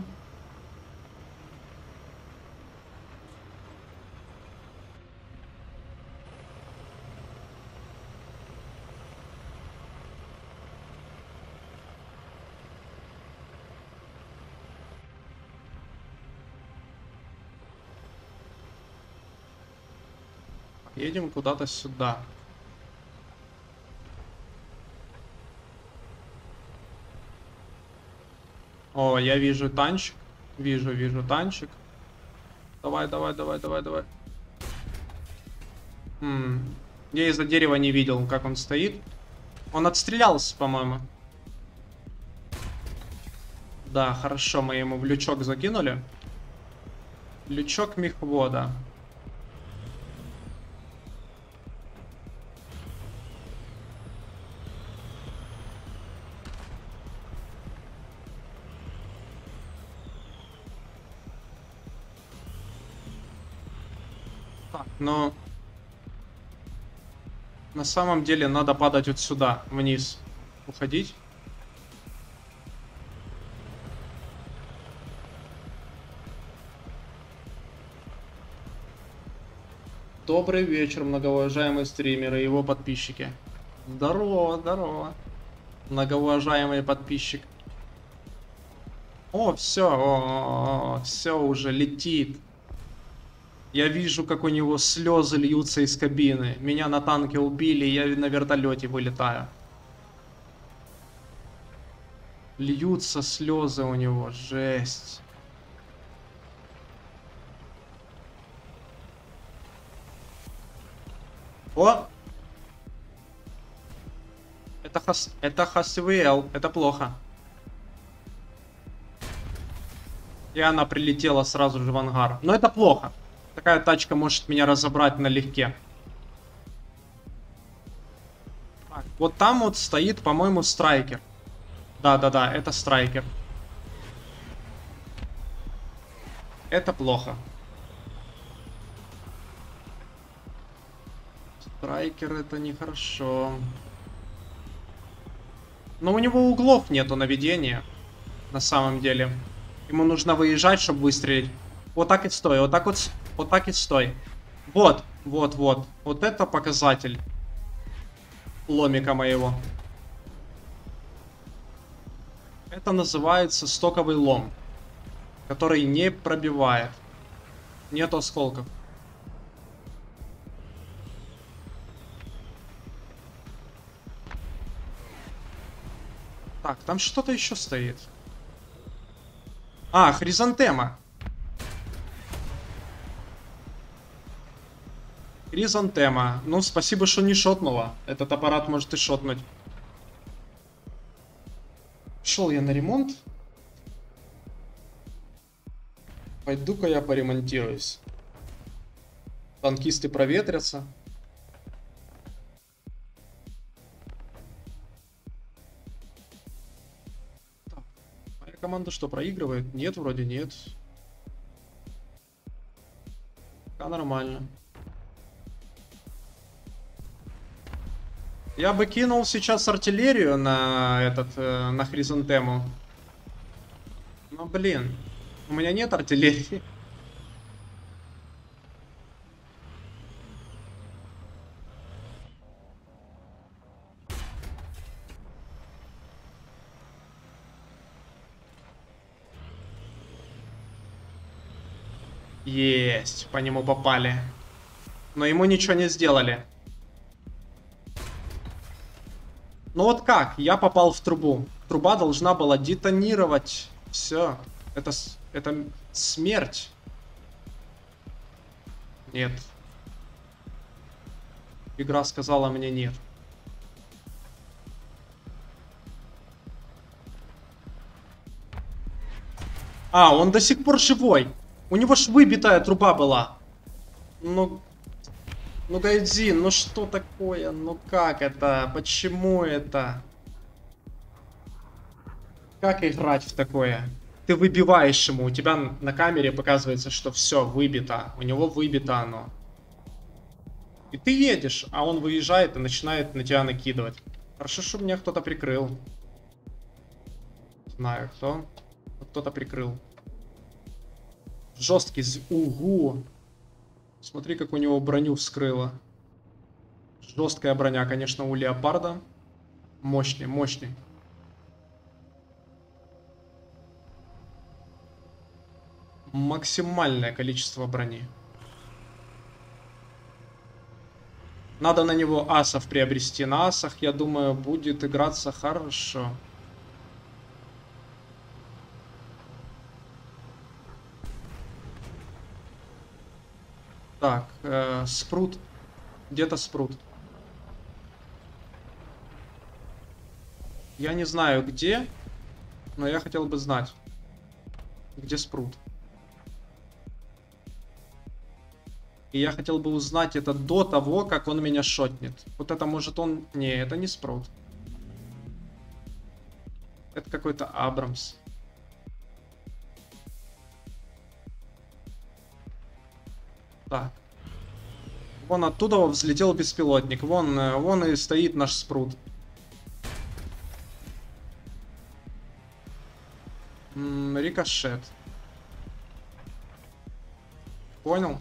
Едем куда-то сюда. О, я вижу танчик. Вижу, вижу танчик. Давай, давай, давай, давай, давай. Хм. Я из-за дерева не видел, как он стоит. Он отстрелялся, по-моему. Да, хорошо, мы ему в лючок закинули. Лючок мехвода. Но на самом деле надо падать вот сюда, вниз, уходить. Добрый вечер, многоуважаемые стримеры и его подписчики. Здорово, здорово. Многоуважаемый подписчик. О, все, все уже летит. Я вижу, как у него слезы льются из кабины. Меня на танке убили, я на вертолете вылетаю. Льются слезы у него, жесть. О! Это хас... Это Хасвел. Это плохо. И она прилетела сразу же в ангар. Но это плохо. Такая тачка может меня разобрать налегке. Так, вот там вот стоит, по-моему, страйкер. Да-да-да, это страйкер. Это плохо. Страйкер это нехорошо. Но у него углов нету наведения. На самом деле. Ему нужно выезжать, чтобы выстрелить. Вот так и стой, вот так вот, вот так и стой. Вот, вот, вот. Вот это показатель ломика моего. Это называется стоковый лом, который не пробивает. Нет осколков. Так, там что-то еще стоит. А, хризантема. Хризантема. Ну, спасибо, что не шотнула. Этот аппарат может и шотнуть. Шел я на ремонт. Пойду-ка я поремонтируюсь. Танкисты проветрятся. Моя команда что, проигрывает? Нет, вроде нет. Пока нормально. Я бы кинул сейчас артиллерию на этот, э, на хризантему. Но, блин, у меня нет артиллерии. Есть, по нему попали. Но ему ничего не сделали. Ну вот как? Я попал в трубу. Труба должна была детонировать. Все. Это, это смерть. Нет. Игра сказала мне нет. А, он до сих пор живой. У него ж выбитая труба была. Ну, ну, Гайдзин, ну что такое? Ну как это? Почему это? Как играть в такое? Ты выбиваешь ему, у тебя на камере показывается, что все выбито. У него выбито оно. И ты едешь, а он выезжает и начинает на тебя накидывать. Хорошо, что меня кто-то прикрыл. Знаю, кто. Кто-то прикрыл. Жесткий. Угу. Смотри, как у него броню вскрыло. Жесткая броня, конечно, у леопарда. Мощный, мощный. Максимальное количество брони. Надо на него асов приобрести. На асах, я думаю, будет играться хорошо. Так, э, спрут. Где-то спрут. Я не знаю где, но я хотел бы знать, где спрут. И я хотел бы узнать это до того, как он меня шотнет. Вот это может он... Не, это не спрут. Это какой-то Абрамс. Так. Вон оттуда взлетел беспилотник. Вон, э, вон и стоит наш спрут. Рикошет. Понял?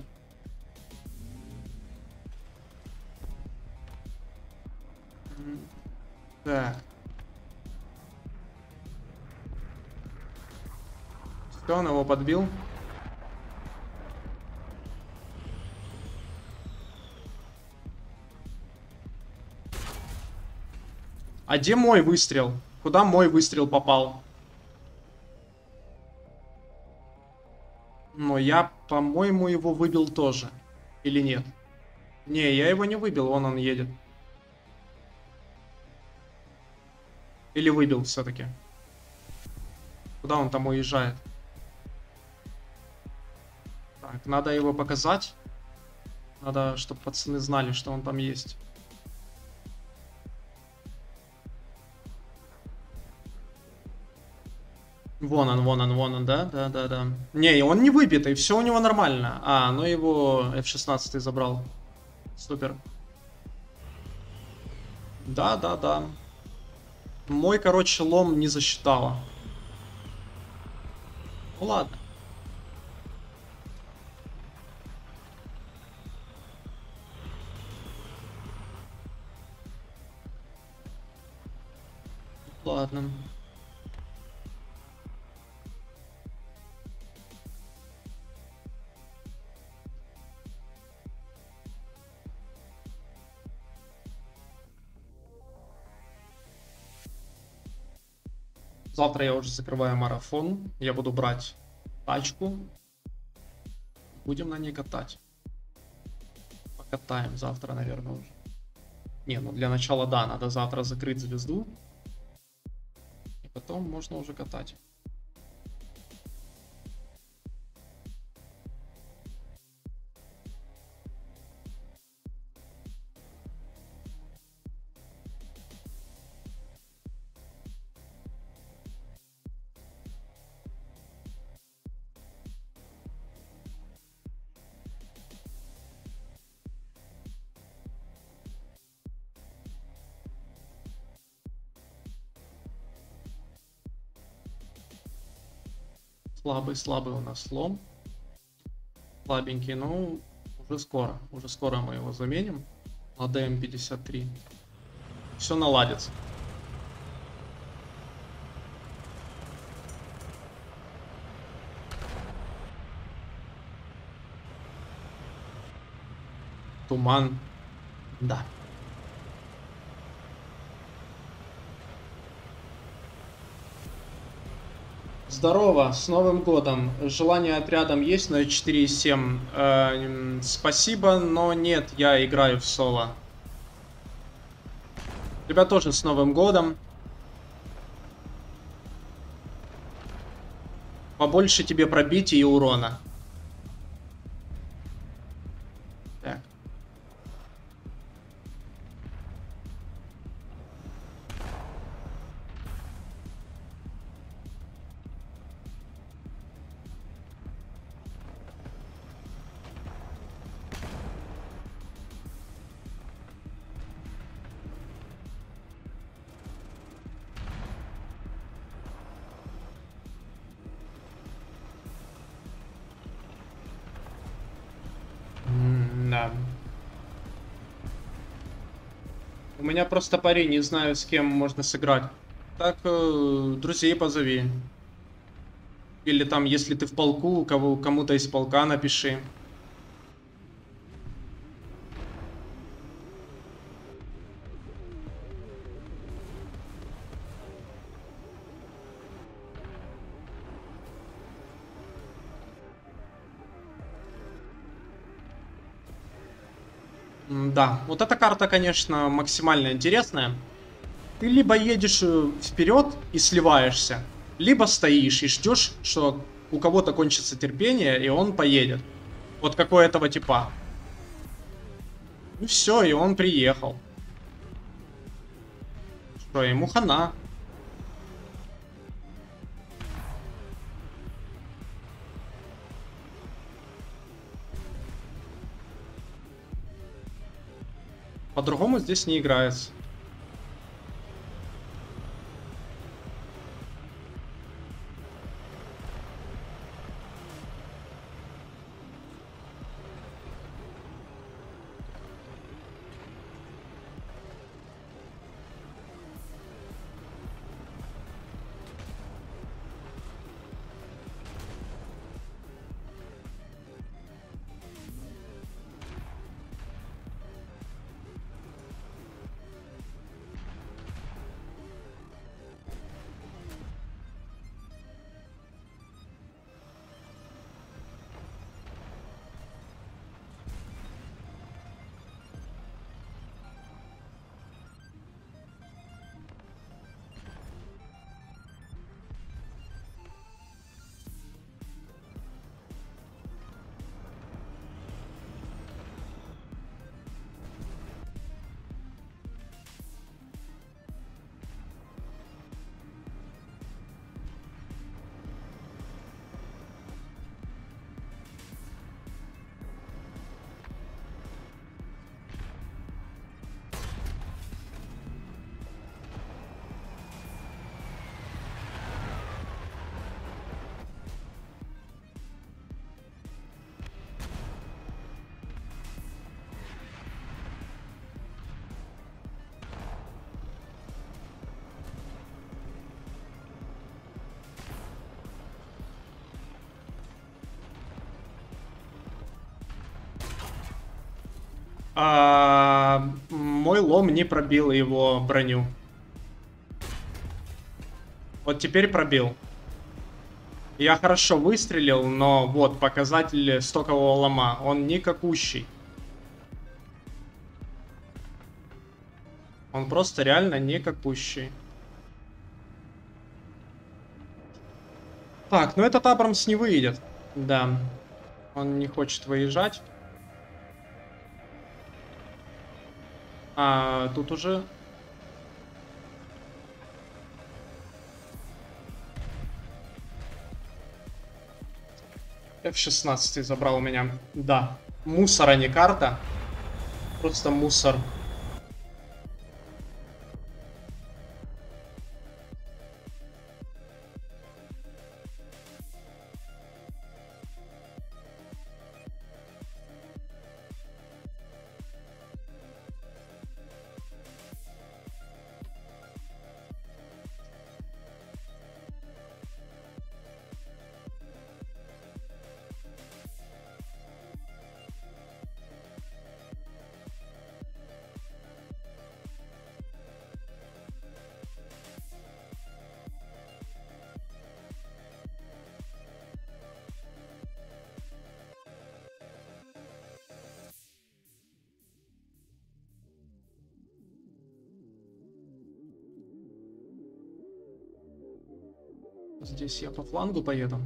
Так. Все, он его подбил. А где мой выстрел? Куда мой выстрел попал? Но я, по-моему, его выбил тоже. Или нет? Не, я его не выбил, вон он едет. Или выбил все-таки. Куда он там уезжает? Так, надо его показать. Надо, чтобы пацаны знали, что он там есть. Вон он, вон он, вон он, да? Да, да, да. Не, он не выбитый, все у него нормально. А, ну его F-16 забрал. Супер. Да, да, да. Мой, короче, лом не засчитала. Ну ладно. Ладно. Завтра я уже закрываю марафон. Я буду брать тачку. Будем на ней катать. Покатаем завтра, наверное, уже. Не, ну для начала, да, надо завтра закрыть звезду. И потом можно уже катать. Слабый, слабый у нас слом. Слабенький, но уже скоро. Уже скоро мы его заменим. На ДМ-53. Все наладится. Туман. Да. Здорово, с Новым годом. Желание отрядом есть на 4.7? Э, спасибо, но нет, я играю в соло. Тебя тоже с Новым годом. Побольше тебе пробития и урона. Меня просто парень, не знаю, с кем можно сыграть. Так, э, друзей позови. Или там, если ты в полку, кого, кому-то из полка напиши. Да, вот эта карта, конечно, максимально интересная. Ты либо едешь э, вперед и сливаешься, либо стоишь и ждешь, что у кого-то кончится терпение, и он поедет. Вот какой этого типа. Ну все, и он приехал. Что, ему хана. По-другому здесь не играется. А, мой лом не пробил его броню. Вот теперь пробил. Я хорошо выстрелил, но вот показатель стокового лома. Он никакущий. Он просто реально никакущий. Так, ну этот Абрамс не выйдет. Да. Он не хочет выезжать. А тут уже... F-16 забрал у меня. Да. Мусор, а не карта. Просто мусор. Здесь я по флангу поеду.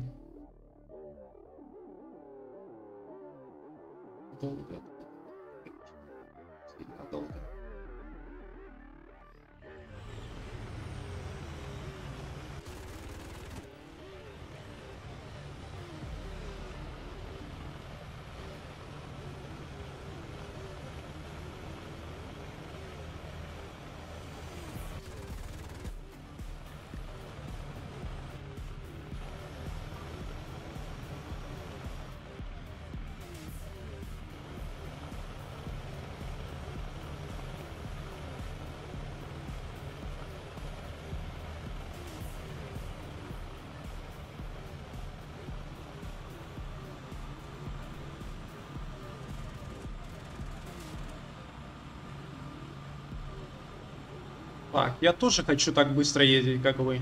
Я тоже хочу так быстро ездить, как вы.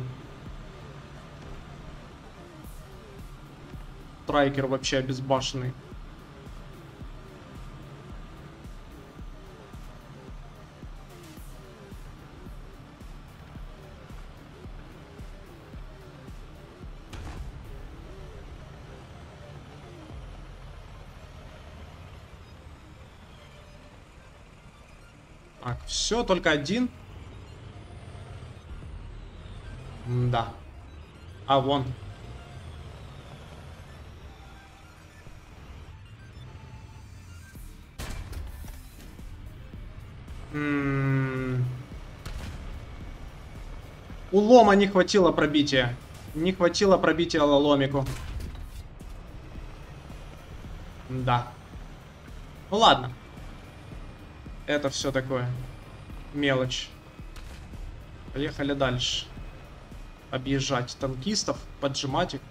Трайкер вообще обезбашенный. Так, все, только один. А, вон. М У лома не хватило пробития. Не хватило пробития ломику. Да. Ну ладно. Это все такое. Мелочь. Поехали дальше объезжать танкистов, поджимать их.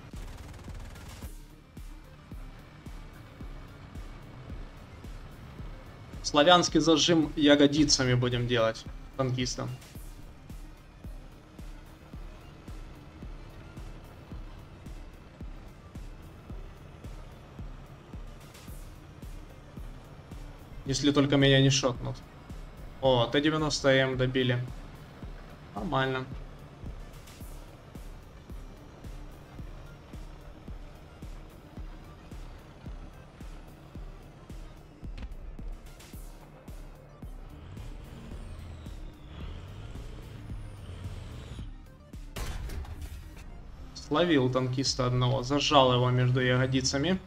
Славянский зажим ягодицами будем делать танкистам. Если только меня не шотнут. О, Т-90М добили. Нормально. Словил танкиста одного, зажал его между ягодицами.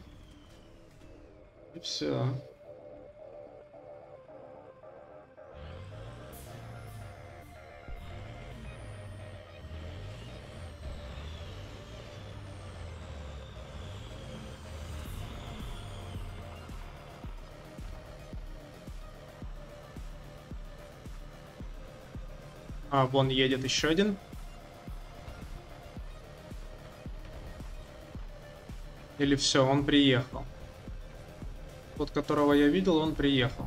И все. А, вон едет еще один. Или все, он приехал. Тот, которого я видел, он приехал.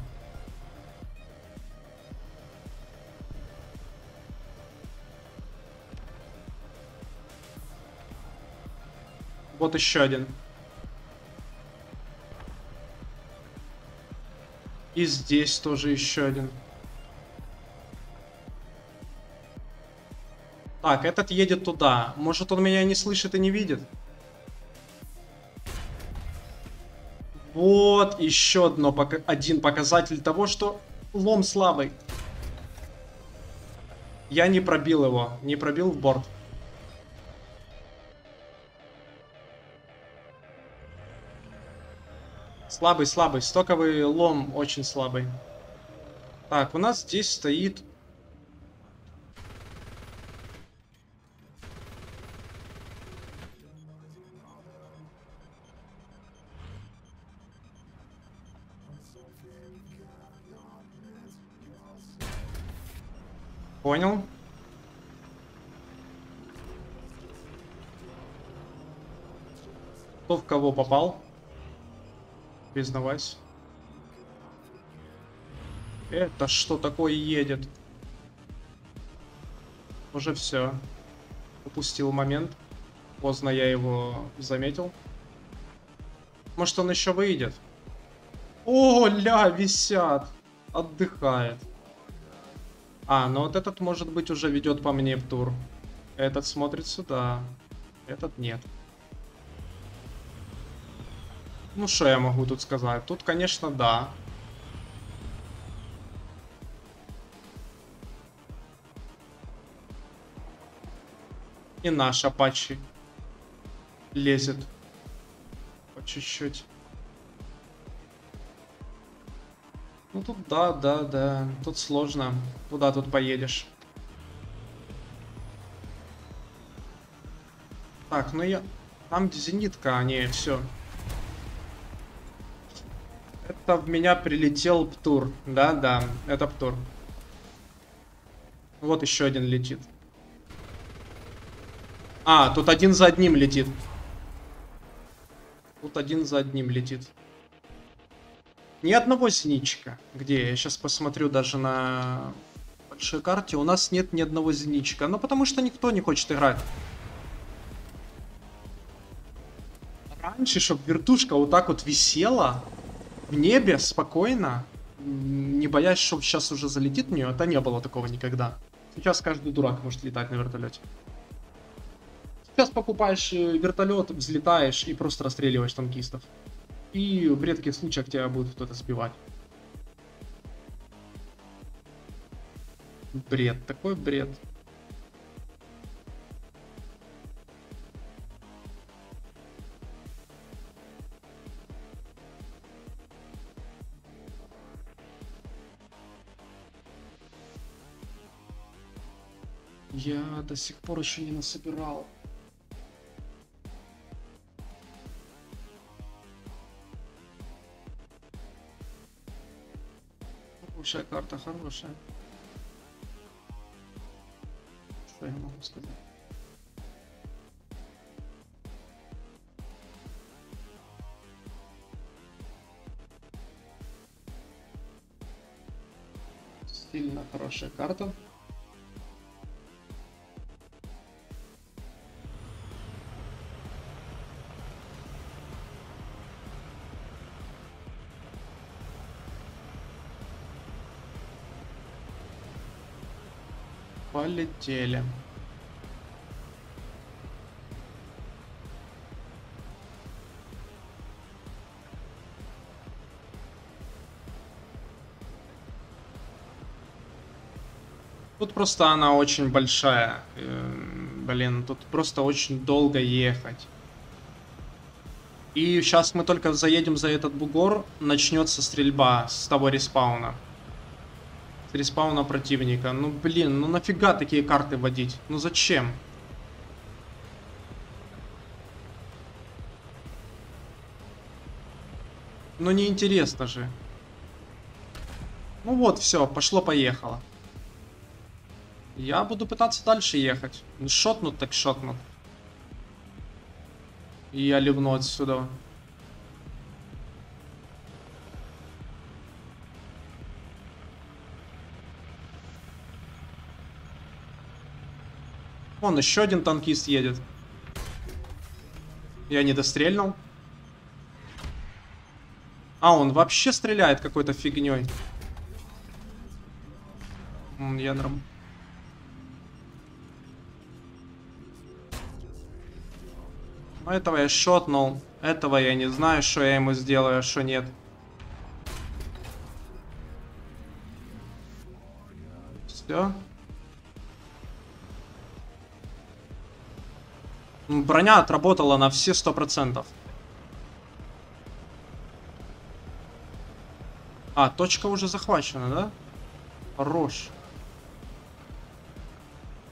Вот еще один. И здесь тоже еще один. Так, этот едет туда. Может он меня не слышит и не видит? Еще одно, один показатель того, что лом слабый. Я не пробил его, не пробил в борт. Слабый, слабый. Стоковый лом очень слабый. Так, у нас здесь стоит Понял. Кто в кого попал? Признавайся. Это что такое едет? Уже все. Упустил момент. Поздно я его заметил. Может он еще выйдет? О, ля, висят. Отдыхает. А, ну вот этот, может быть, уже ведет по мне в тур. Этот смотрит сюда. Этот нет. Ну, что я могу тут сказать? Тут, конечно, да. И наш Апачи лезет по чуть-чуть. Ну тут да, да, да. Тут сложно. Куда тут поедешь? Так, ну я... Там где зенитка, а не, все. Это в меня прилетел Птур. Да, да, это Птур. Вот еще один летит. А, тут один за одним летит. Тут один за одним летит. Ни одного зеничка. Где? Я сейчас посмотрю даже на большой карте. У нас нет ни одного зеничка. Ну, потому что никто не хочет играть. Раньше, чтобы вертушка вот так вот висела в небе спокойно, не боясь, что сейчас уже залетит в нее, это не было такого никогда. Сейчас каждый дурак может летать на вертолете. Сейчас покупаешь э, вертолет, взлетаешь и просто расстреливаешь танкистов. И в редких случаях тебя будет кто-то сбивать. Бред, такой бред. Я до сих пор еще не насобирал. Хорошая карта, хорошая. Что я могу сказать? Сильно хорошая карта. Полетели. Тут просто она очень большая. Эм, блин, тут просто очень долго ехать. И сейчас мы только заедем за этот бугор, начнется стрельба с того респауна респауна противника. Ну, блин, ну нафига такие карты вводить? Ну зачем? Ну неинтересно же. Ну вот, все, пошло-поехало. Я буду пытаться дальше ехать. Ну, шотнут так шотнут. И я ливну отсюда. Вон, еще один танкист едет. Я не дострельнул. А, он вообще стреляет какой-то фигней. Я норм... Ну, этого я шотнул. Этого я не знаю, что я ему сделаю, а что нет. Все. Броня отработала на все сто процентов. А, точка уже захвачена, да? Хорош.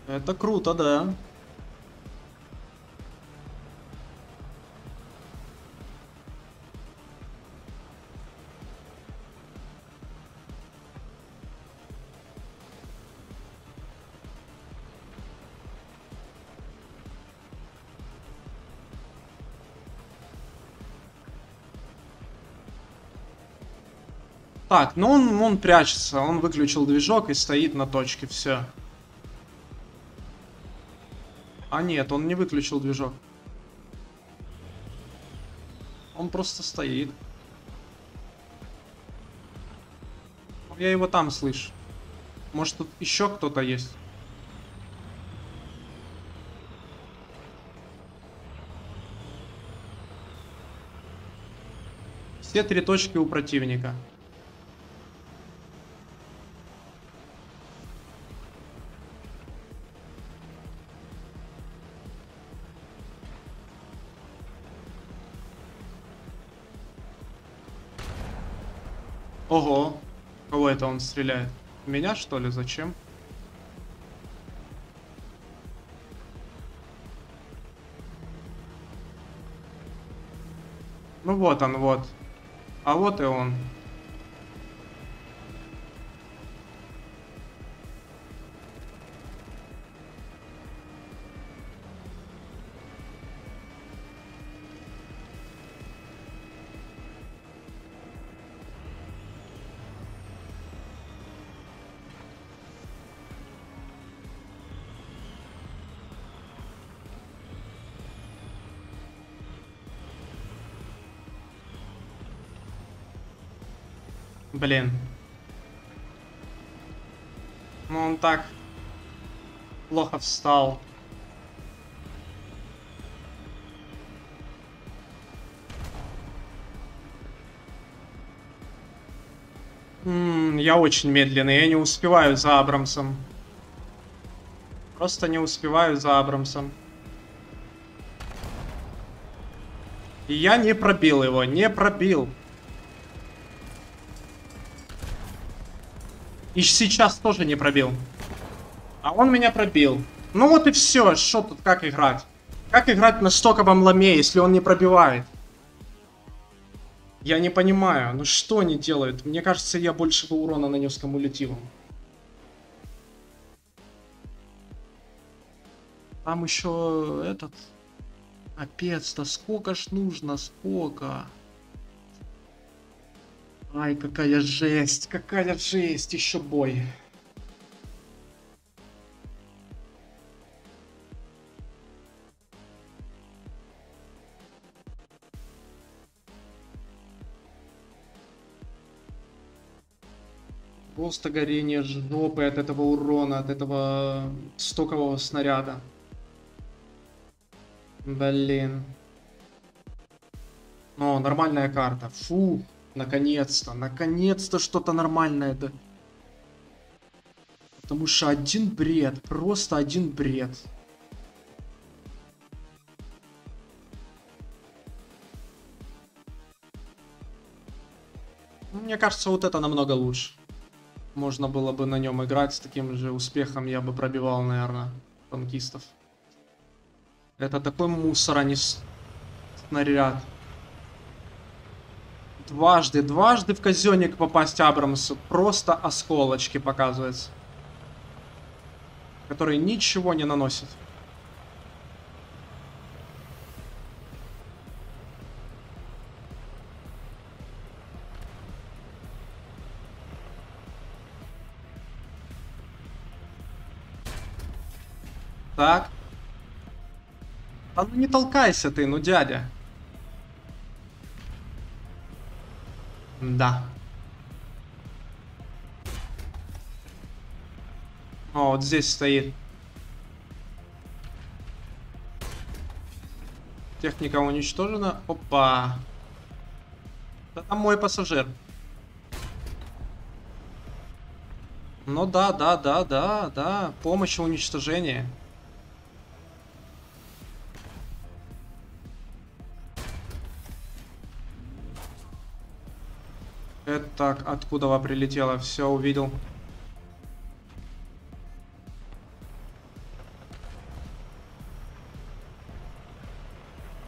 Это круто, да. Так, ну он, он прячется, он выключил движок и стоит на точке, все. А нет, он не выключил движок. Он просто стоит. Я его там слышу. Может тут еще кто-то есть? Все три точки у противника. Он стреляет? Меня что ли? Зачем? Ну вот он, вот. А вот и он. Блин. Ну он так плохо встал. М я очень медленный, я не успеваю за Абрамсом. Просто не успеваю за Абрамсом. И я не пробил его, не пробил. И сейчас тоже не пробил. А он меня пробил. Ну вот и все. Что тут, как играть? Как играть на стоковом ломе, если он не пробивает? Я не понимаю. Ну что они делают? Мне кажется, я больше бы урона нанес кумулятивом. Там еще этот... Капец-то, сколько ж нужно, сколько? Ай, какая жесть, какая жесть, еще бой. Просто горение жопы от этого урона, от этого стокового снаряда. Блин. О, нормальная карта. Фу. Наконец-то, наконец-то что-то нормальное, да. Потому что один бред, просто один бред. Ну, мне кажется, вот это намного лучше. Можно было бы на нем играть с таким же успехом, я бы пробивал, наверное, танкистов. Это такой мусор, а не снаряд. Дважды, дважды в казенник попасть Абрамсу. Просто осколочки показывается. Которые ничего не наносят. Так. А ну не толкайся ты, ну дядя. Да. О, вот здесь стоит. Техника уничтожена. Опа. Да там мой пассажир. Ну да, да, да, да, да. Помощь и Это откуда прилетело? Все увидел.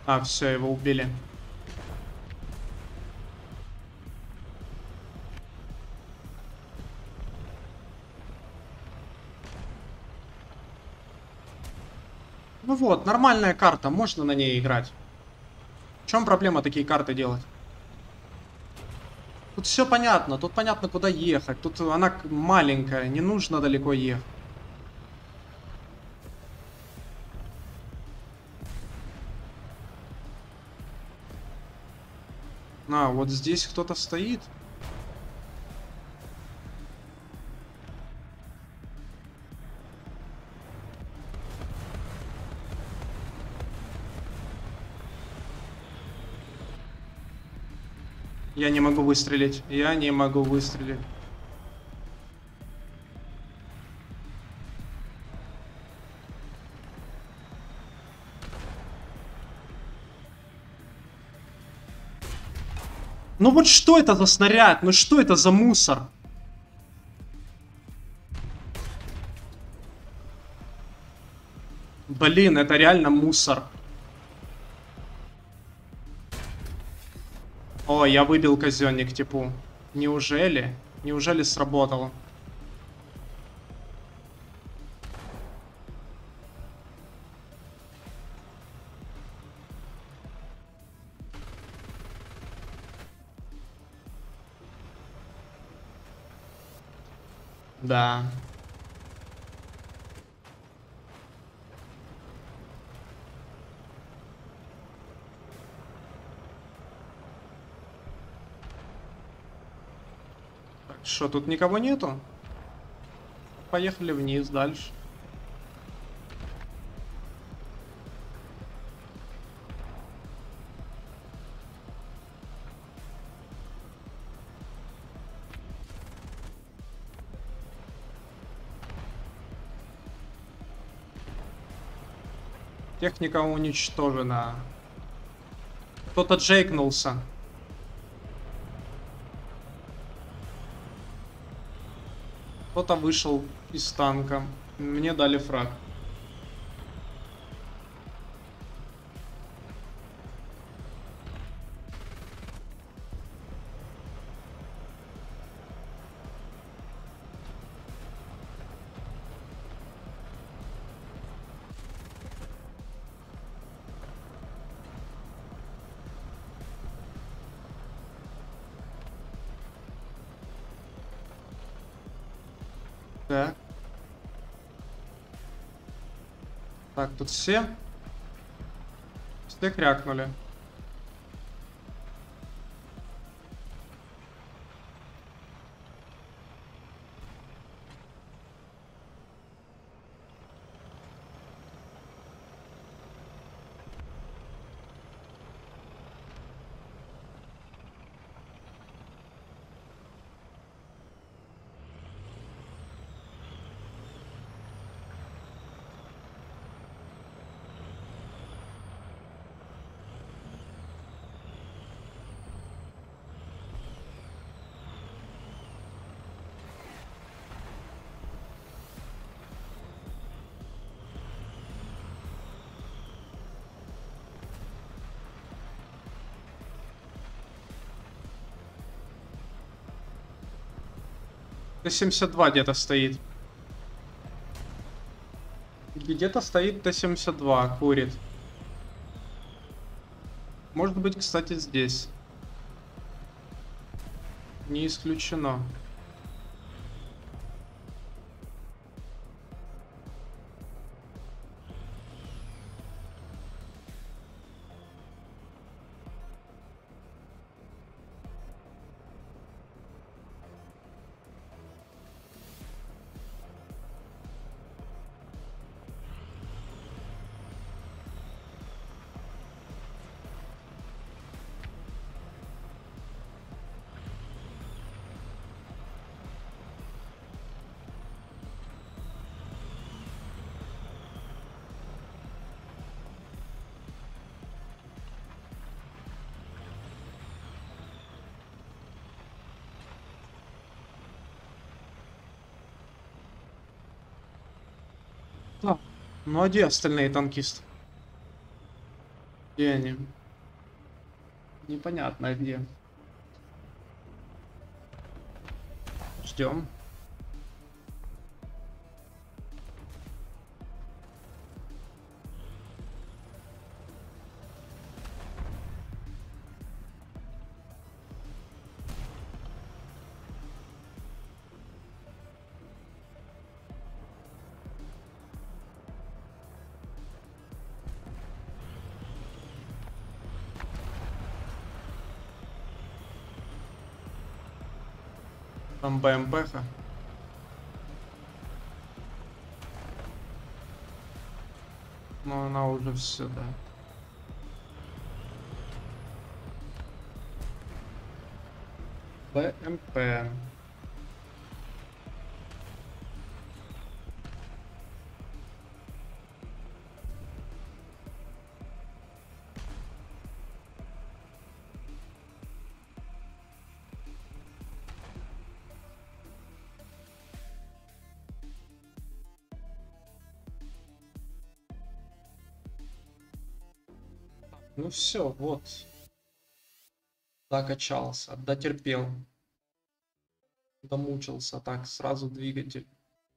А, все, его убили. Ну вот, нормальная карта, можно на ней играть. В чем проблема такие карты делать? Тут все понятно, тут понятно, куда ехать. Тут она маленькая, не нужно далеко ехать. А, вот здесь кто-то стоит. Я не могу выстрелить. Я не могу выстрелить. Ну вот что это за снаряд? Ну что это за мусор? Блин, это реально мусор. Я выбил казенник, типу. Неужели? Неужели сработало? Да. Что, тут никого нету? Поехали вниз дальше. Техника уничтожена. Кто-то джейкнулся. Кто-то вышел из танка. Мне дали фраг. Так, тут все. Все крякнули. Т-72 где-то стоит. Где-то стоит Т-72, курит. Может быть, кстати, здесь. Не исключено. Ну а где остальные танкисты? Где они? Непонятно где. Ждем. Там БМП-ха. Но она уже все, да. БМП. Все, вот. Докачался, дотерпел. Домучился так, сразу двигатель.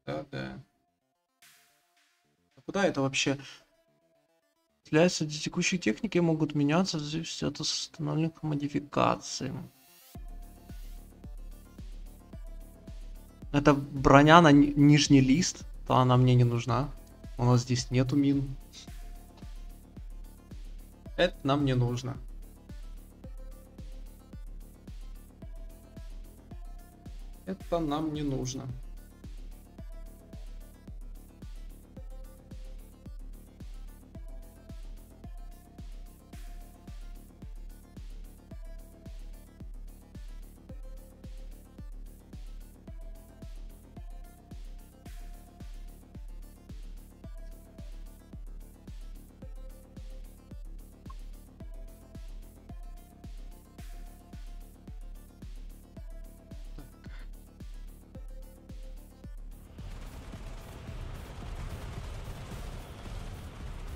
Да, да. А куда это вообще? Для текущей техники могут меняться в зависимости от установленных модификаций. Это броня на ни- нижний лист, то она мне не нужна. У нас здесь нету мин. Это нам не нужно. Это нам не нужно.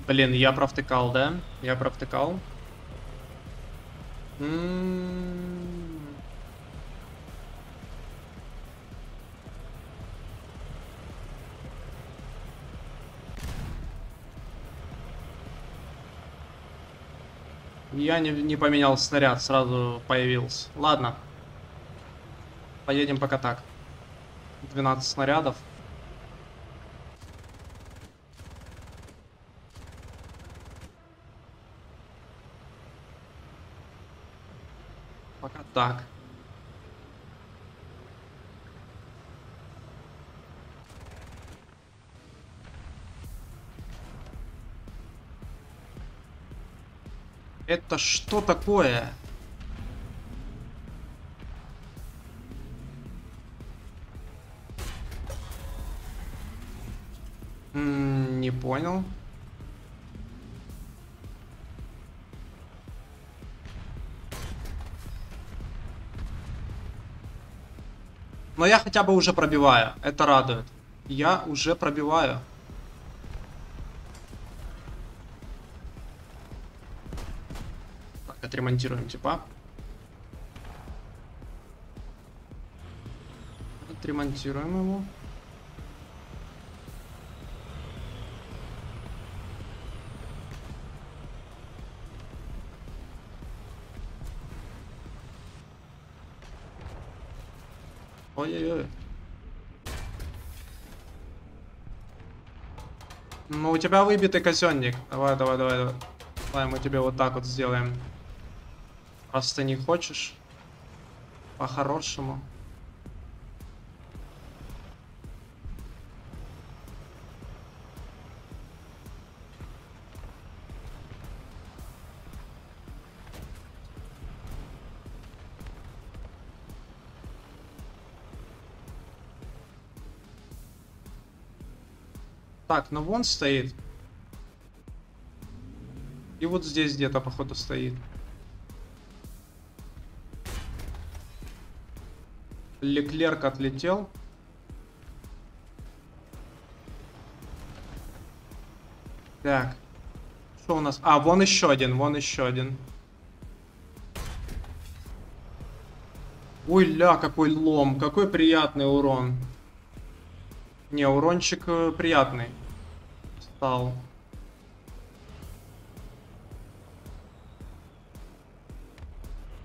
Блин, я провтыкал, да? Я провтыкал. М. Я не, не поменял снаряд, сразу появился. Ладно. Поедем пока так. 12 снарядов. Что такое? М, Не понял. Но я хотя бы уже пробиваю. Это радует. Я уже пробиваю. Отремонтируем типа. Отремонтируем его. Ой-ой-ой. Ну, у тебя выбитый казенник. Давай, давай, давай, давай. Мы тебе вот так вот сделаем. Ты не хочешь. По-хорошему. Так, ну вон стоит. И вот здесь где-то, походу, стоит. Леклерк отлетел. Так. Что у нас? А, вон еще один, вон еще один. Ой, ля, какой лом, какой приятный урон. Не, урончик э, приятный. Стал.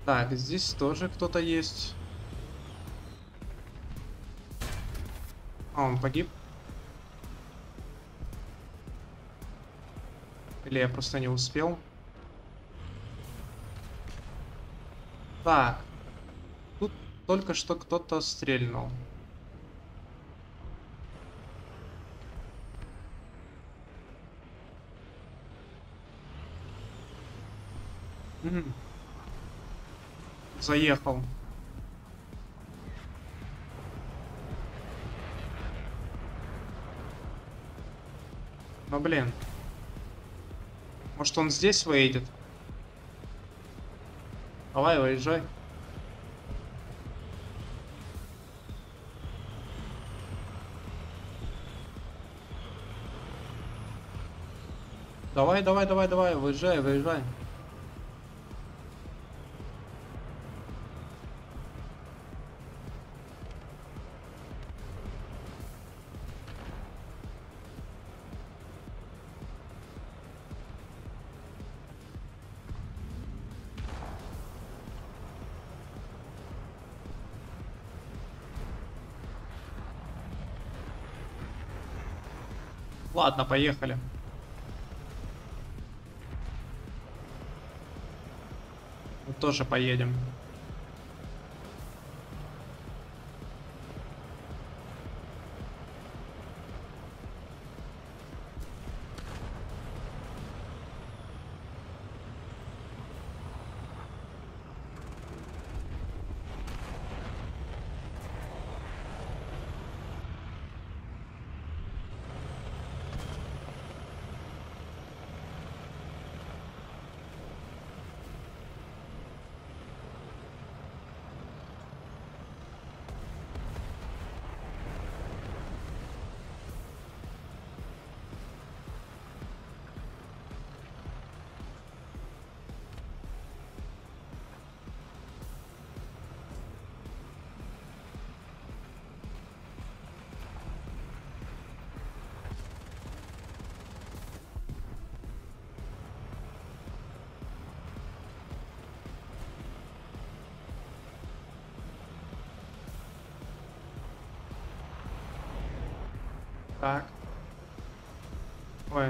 Так, здесь тоже кто-то есть. А, он погиб. Или я просто не успел. Так. Тут только что кто-то стрельнул. Мгм. Заехал. Ну блин. Может он здесь выйдет? Давай, выезжай. Давай, давай, давай, давай, выезжай, выезжай. Ладно, поехали. Мы тоже поедем.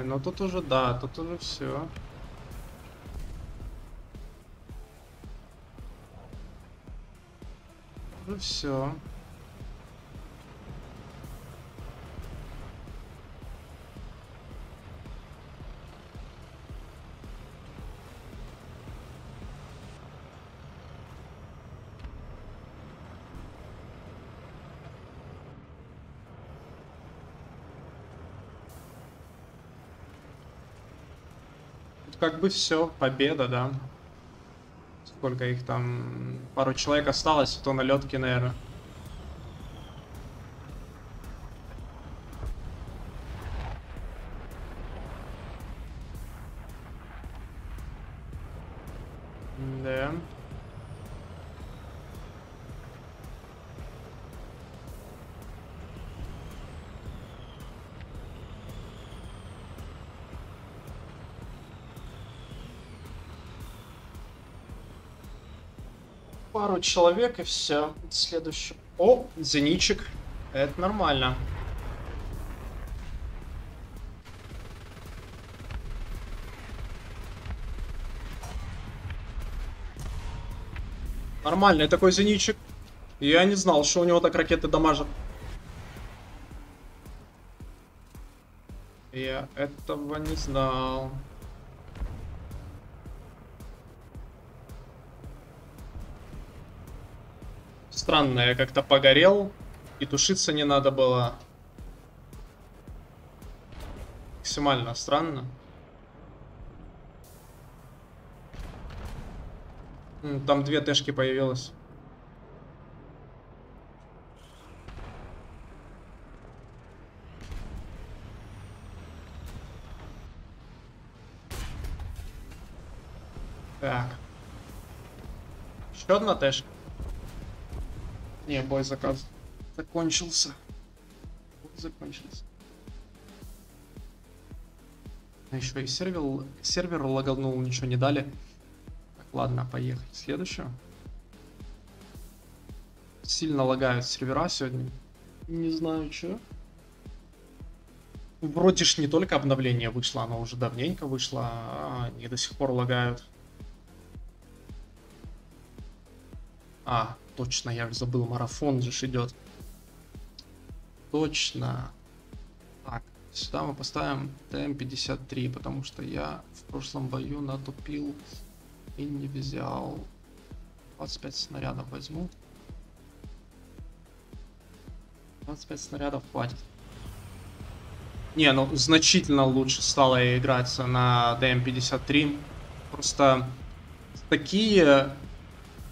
Ну тут уже, да, тут уже все. Уже все. Как бы все, победа, да. Сколько их там? Пару человек осталось, то на летке, наверное. Человек и все. Следующий. О, зеничек. Это нормально. Нормальный такой зеничек. Я не знал, что у него так ракеты дамажат. Я этого не знал. странно, я как-то погорел, и тушиться не надо было. Максимально странно. Там две тэшки появилось. Так. Еще одна тэшка. Не, бой заказ закончился. Закончился. А еще и сервер, сервер лаганул, ничего не дали. Так, ладно, поехали. Следующую. Сильно лагают сервера сегодня. Не знаю, что. Вроде ж не только обновление вышло, оно уже давненько вышло, а они до сих пор лагают. А, точно, я забыл, марафон же идет. Точно. Так, сюда мы поставим ТМ-53, потому что я в прошлом бою натупил и не взял. 25 снарядов возьму. 25 снарядов хватит. Не, ну значительно лучше стало играться на ДМ-53. Просто такие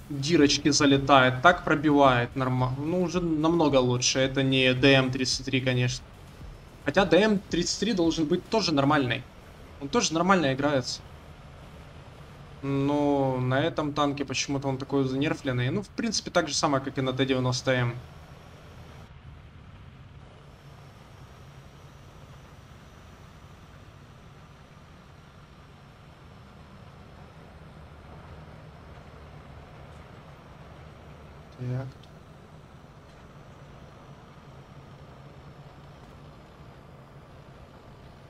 дирочки залетает, так пробивает нормально. Ну, уже намного лучше. Это не ДМ-33, конечно. Хотя ДМ-33 должен быть тоже нормальный. Он тоже нормально играется. Но на этом танке почему-то он такой занерфленный. Ну, в принципе, так же самое, как и на Д-90М. Так.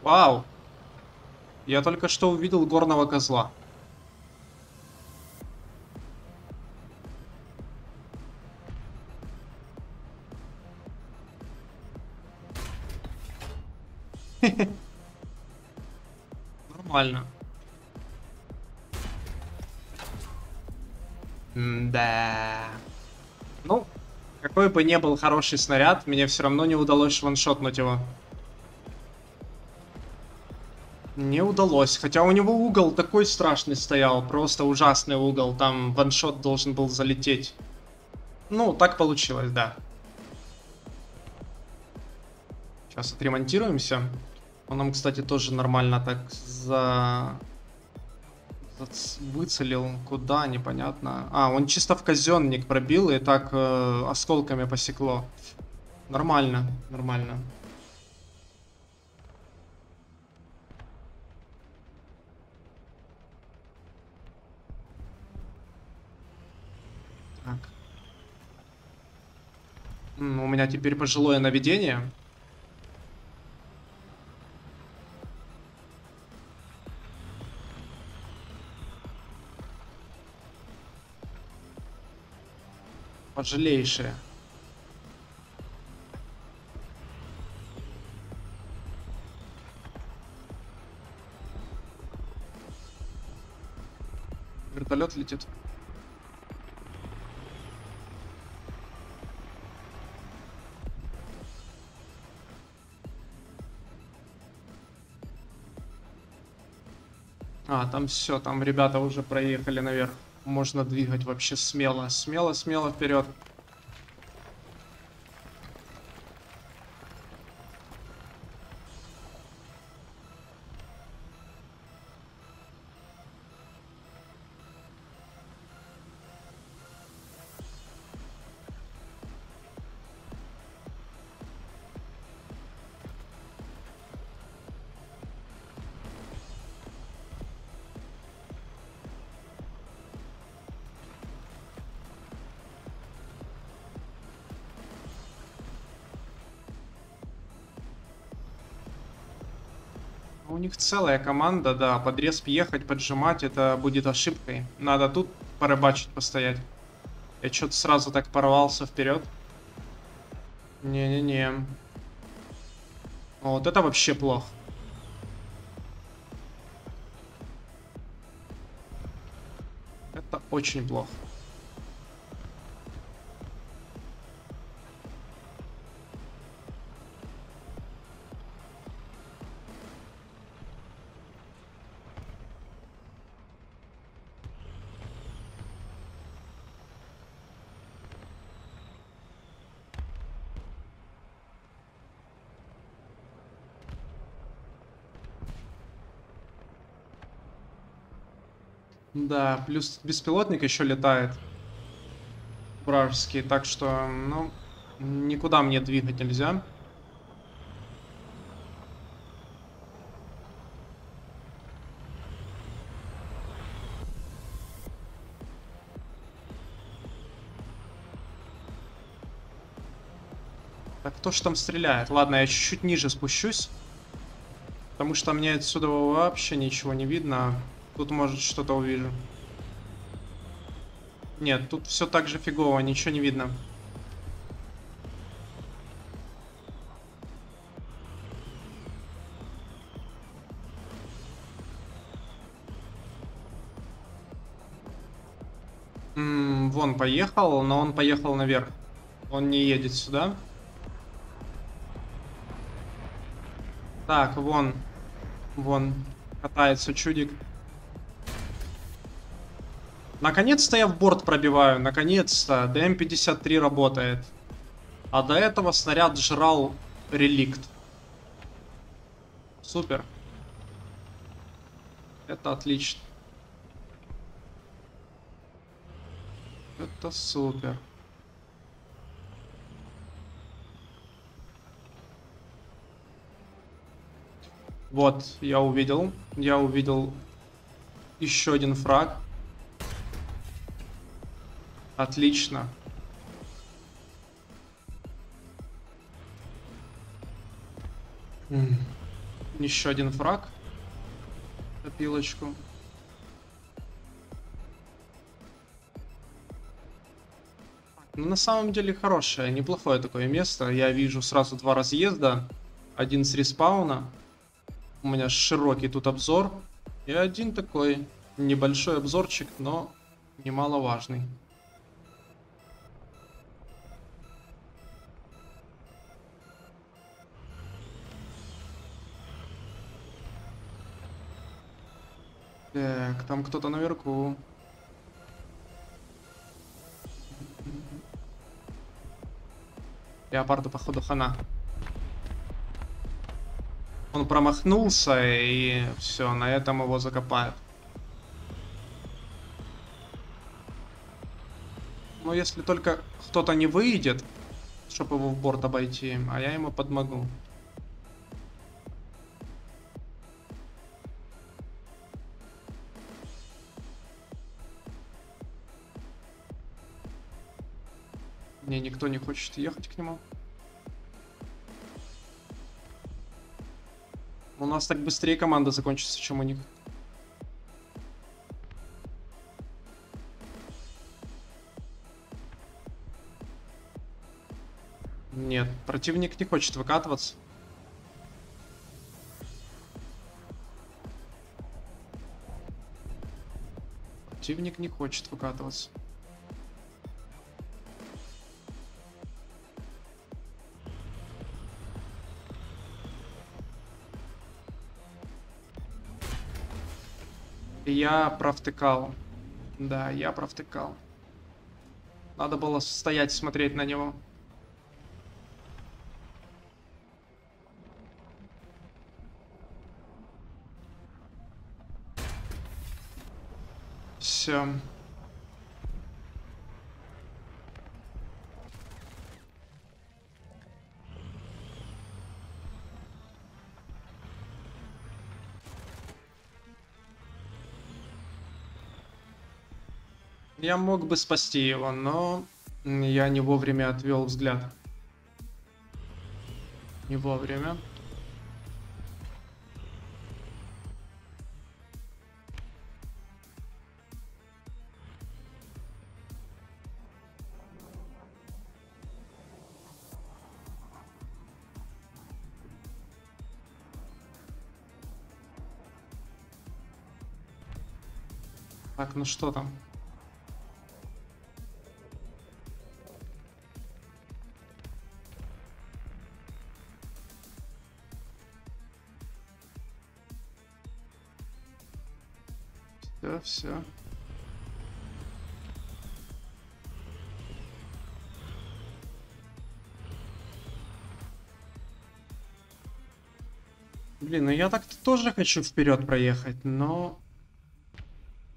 Вау! Я только что увидел горного козла. Нормально. да. Ну, какой бы ни был хороший снаряд, мне все равно не удалось ваншотнуть его. Не удалось. Хотя у него угол такой страшный стоял. Просто ужасный угол. Там ваншот должен был залететь. Ну, так получилось, да. Сейчас отремонтируемся. Он нам, кстати, тоже нормально так за выцелил. Куда, непонятно. А, он чисто в казенник пробил и так э, осколками посекло. Нормально, нормально. У меня теперь пожилое наведение. Поджалейшие. Вертолет летит. Там все, там ребята уже проехали наверх можно двигать вообще смело. Смело, смело вперед. Них целая команда, да. Подрез ехать, поджимать, это будет ошибкой. Надо тут порыбачить, постоять. Я что-то сразу так порвался вперед. Не-не-не. Вот это вообще плохо. Это очень плохо. Плюс беспилотник еще летает. Вражеский, так что, ну, никуда мне двигать нельзя. Так, кто ж там стреляет? Ладно, я чуть-чуть ниже спущусь. Потому что мне отсюда вообще ничего не видно. Тут, может, что-то увижу. Нет, тут все так же фигово, ничего не видно. М вон поехал, но он поехал наверх. Он не едет сюда. Так, вон. Вон. Катается чудик. Наконец-то я в борт пробиваю. Наконец-то. ДМ-53 работает. А до этого снаряд жрал реликт. Супер. Это отлично. Это супер. Вот, я увидел. Я увидел еще один фраг. Отлично. Еще один фраг. Опилочку. Ну, на самом деле хорошее, неплохое такое место. Я вижу сразу два разъезда. Один с респауна. У меня широкий тут обзор. И один такой небольшой обзорчик, но немаловажный. Так, там кто-то наверху. Леопарду, походу, хана. Он промахнулся, и все, на этом его закопают. Но если только кто-то не выйдет, чтобы его в борт обойти, а я ему подмогу. Не, никто не хочет ехать к нему. У нас так быстрее команда закончится, чем у них. Нет, противник не хочет выкатываться. Противник не хочет выкатываться. Я провтыкал. Да, я провтыкал. Надо было стоять смотреть на него. Все. Я мог бы спасти его, но я не вовремя отвел взгляд. Не вовремя. Так, ну что там? Все. Блин, ну я так-то тоже хочу вперед проехать, но...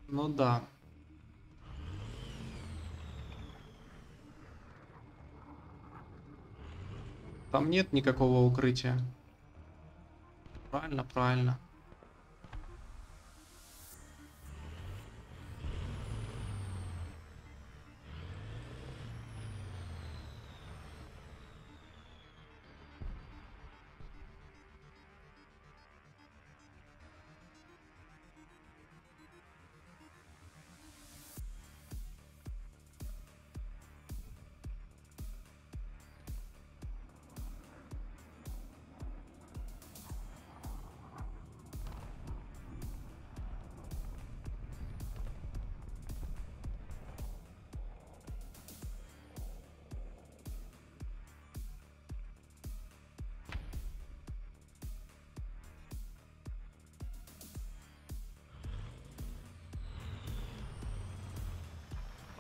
Ну да. Там нет никакого укрытия. Правильно, правильно.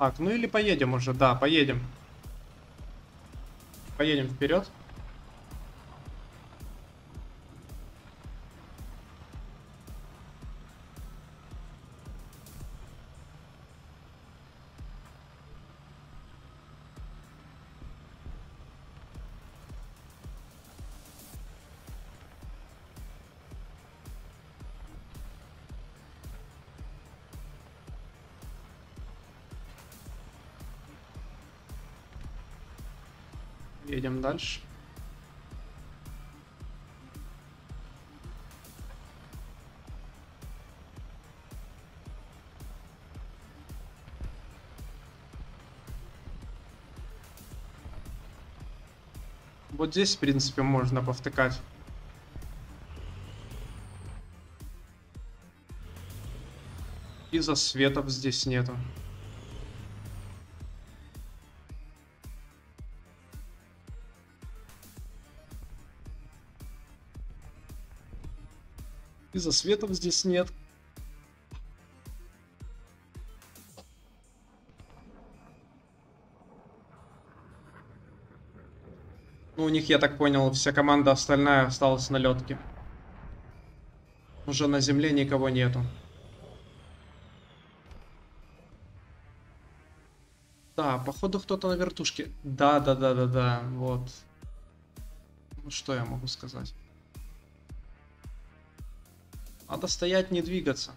Так, ну или поедем уже, да, поедем. Поедем вперед. Дальше. Вот здесь, в принципе, можно повтыкать. И засветов здесь нету. И засветов здесь нет. Ну, у них, я так понял, вся команда остальная осталась на летке. Уже на земле никого нету. Да, походу кто-то на вертушке. Да, да, да, да, да, вот. Ну, что я могу сказать? Надо стоять, не двигаться.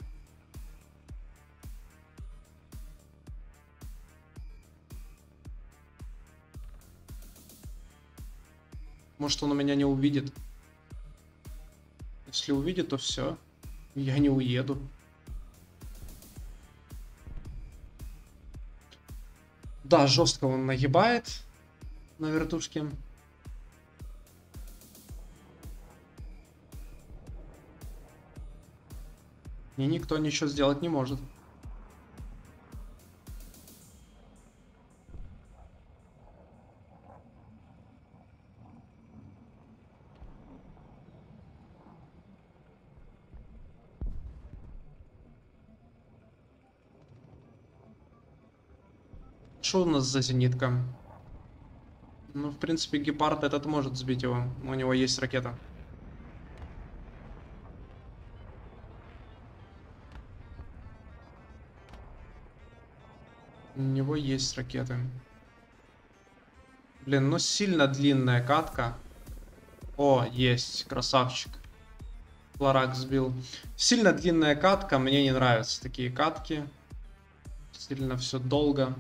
Может он у меня не увидит. Если увидит, то все. Я не уеду. Да, жестко он нагибает на вертушке. И никто ничего сделать не может. Что у нас за зенитка? Ну, в принципе, гепард этот может сбить его. У него есть ракета. У него есть ракеты. Блин, ну сильно длинная катка. О, есть, красавчик. Ларак сбил. Сильно длинная катка, мне не нравятся такие катки. Сильно все долго.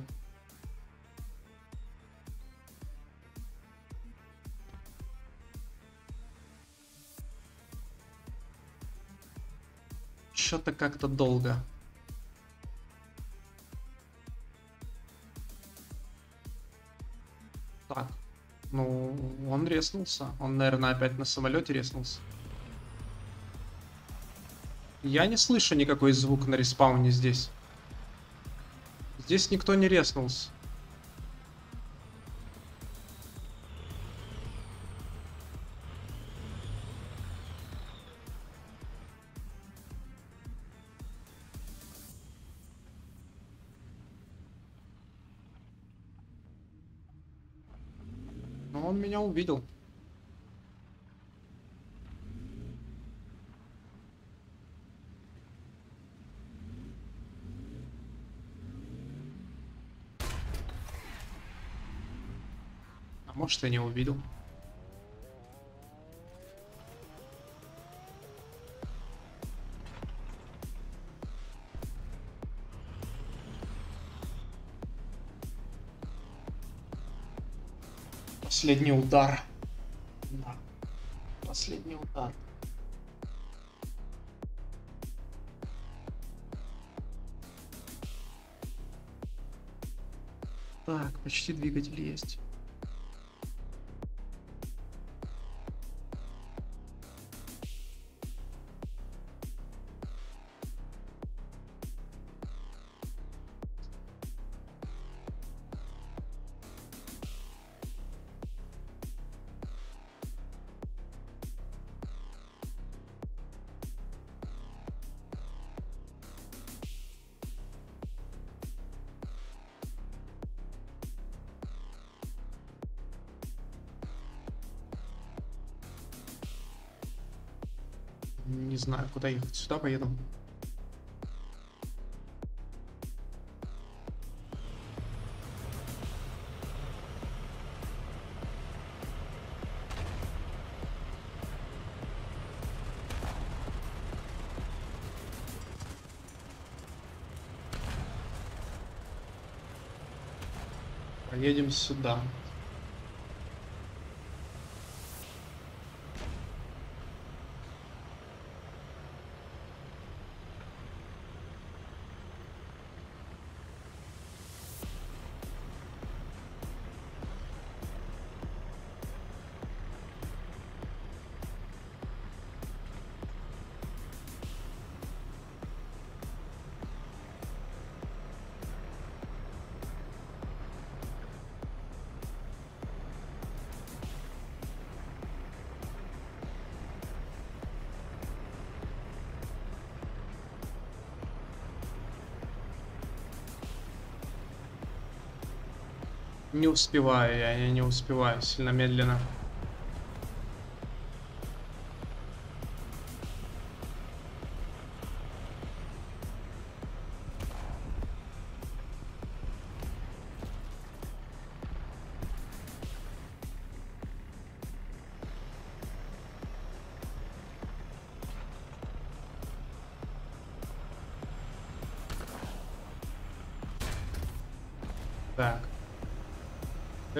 Что-то как-то долго. Ну, он резнулся. Он, наверное, опять на самолете резнулся. Я не слышу никакой звук на респауне здесь. Здесь никто не резнулся. обидел? А может, я не увидел. Последний удар. Да. Последний удар. Так, почти двигатель есть. Куда ехать. Сюда поеду. Поедем сюда. Не успеваю я, я не успеваю, сильно медленно.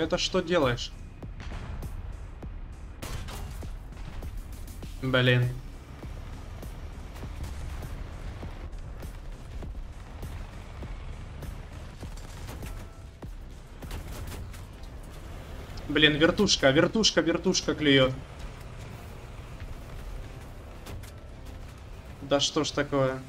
Это что делаешь? Блин. Блин, вертушка, вертушка, вертушка клюет. Да что ж такое?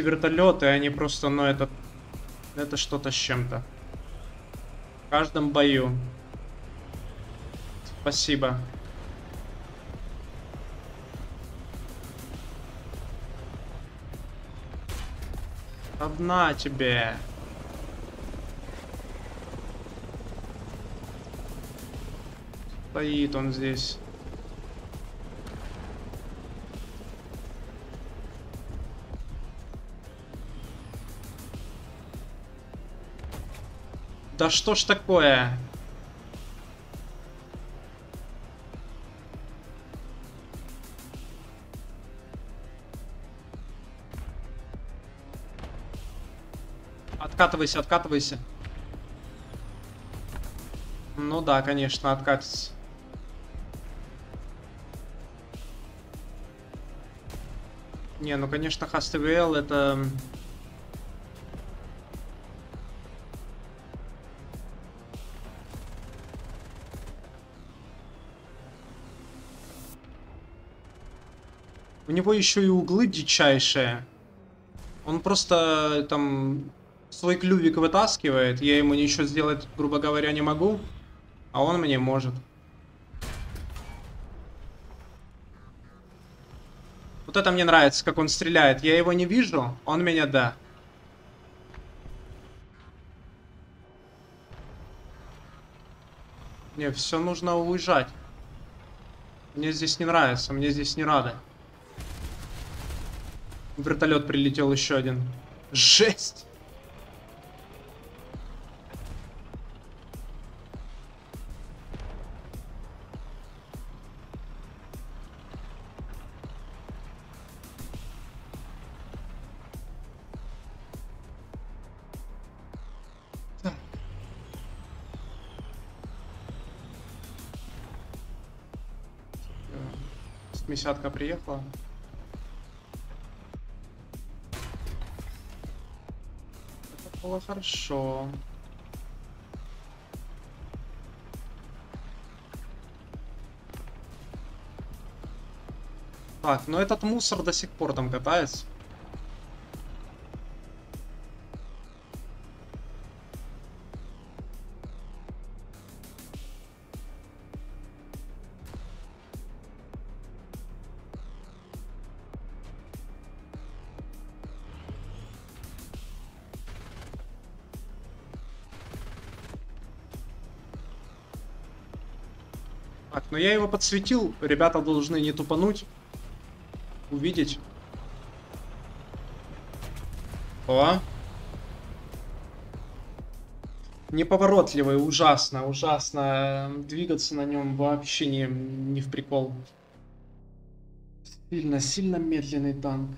Эти вертолеты, они просто, ну, это... Это что-то с чем-то. В каждом бою. Спасибо. Одна тебе. Стоит он здесь. Да что ж такое? Откатывайся, откатывайся. Ну да, конечно, откатится. Не, ну конечно, HTVL это У него еще и углы дичайшие. Он просто там свой клювик вытаскивает. Я ему ничего сделать, грубо говоря, не могу. А он мне может. Вот это мне нравится, как он стреляет. Я его не вижу, он меня да. Не, все нужно уезжать. Мне здесь не нравится, мне здесь не рады. Вертолет прилетел еще один. Жесть! 70 приехала. Было хорошо. Так, но этот мусор до сих пор там катается. Подсветил. Ребята должны не тупануть. Увидеть. О. Неповоротливый, ужасно, ужасно. Двигаться на нем вообще не, не в прикол. Сильно, сильно медленный танк.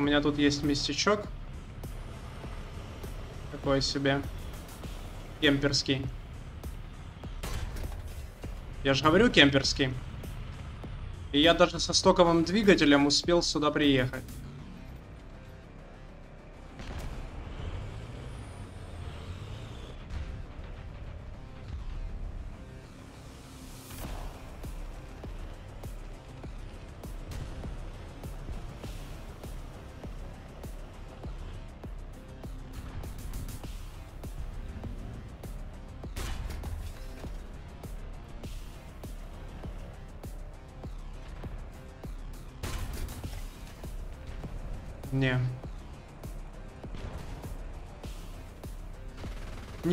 У меня тут есть местечок. Такой себе. Кемперский. Я же говорю кемперский. И я даже со стоковым двигателем успел сюда приехать.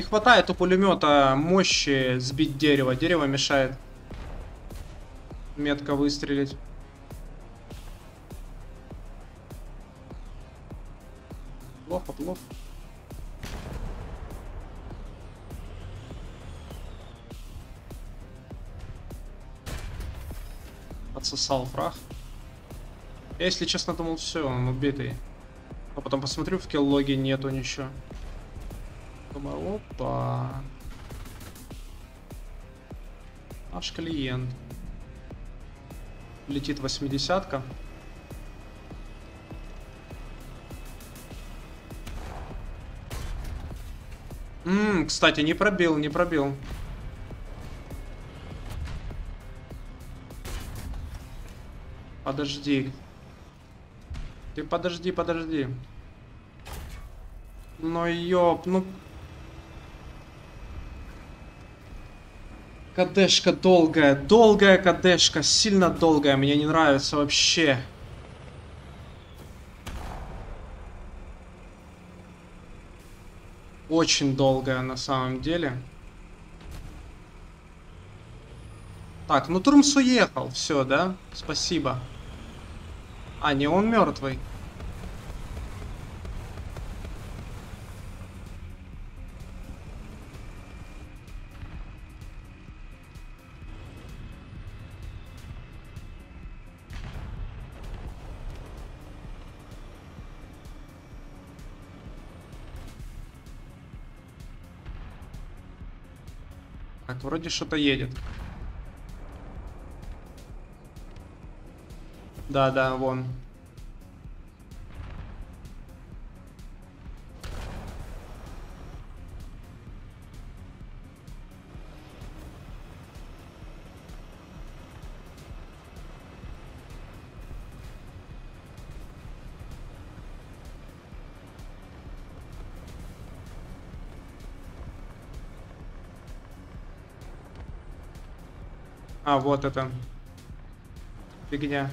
Хватает у пулемета мощи сбить дерево. Дерево мешает метко выстрелить. Плохо, плохо. Отсосал фраг. Я, если честно, думал, все, он убитый. А потом посмотрю, в киллоге нету ничего. Думаю, опа. Наш клиент. Летит восьмидесятка. Ммм, кстати, не пробил, не пробил. Подожди. Ты подожди, подожди. Ну ёп, ну... Кадешка долгая, долгая кадешка, сильно долгая, мне не нравится вообще. Очень долгая на самом деле. Так, ну Турмс уехал, все, да? Спасибо. А, не, он мертвый. Так, вроде что-то едет. Да, да, вон. А, вот это. Фигня.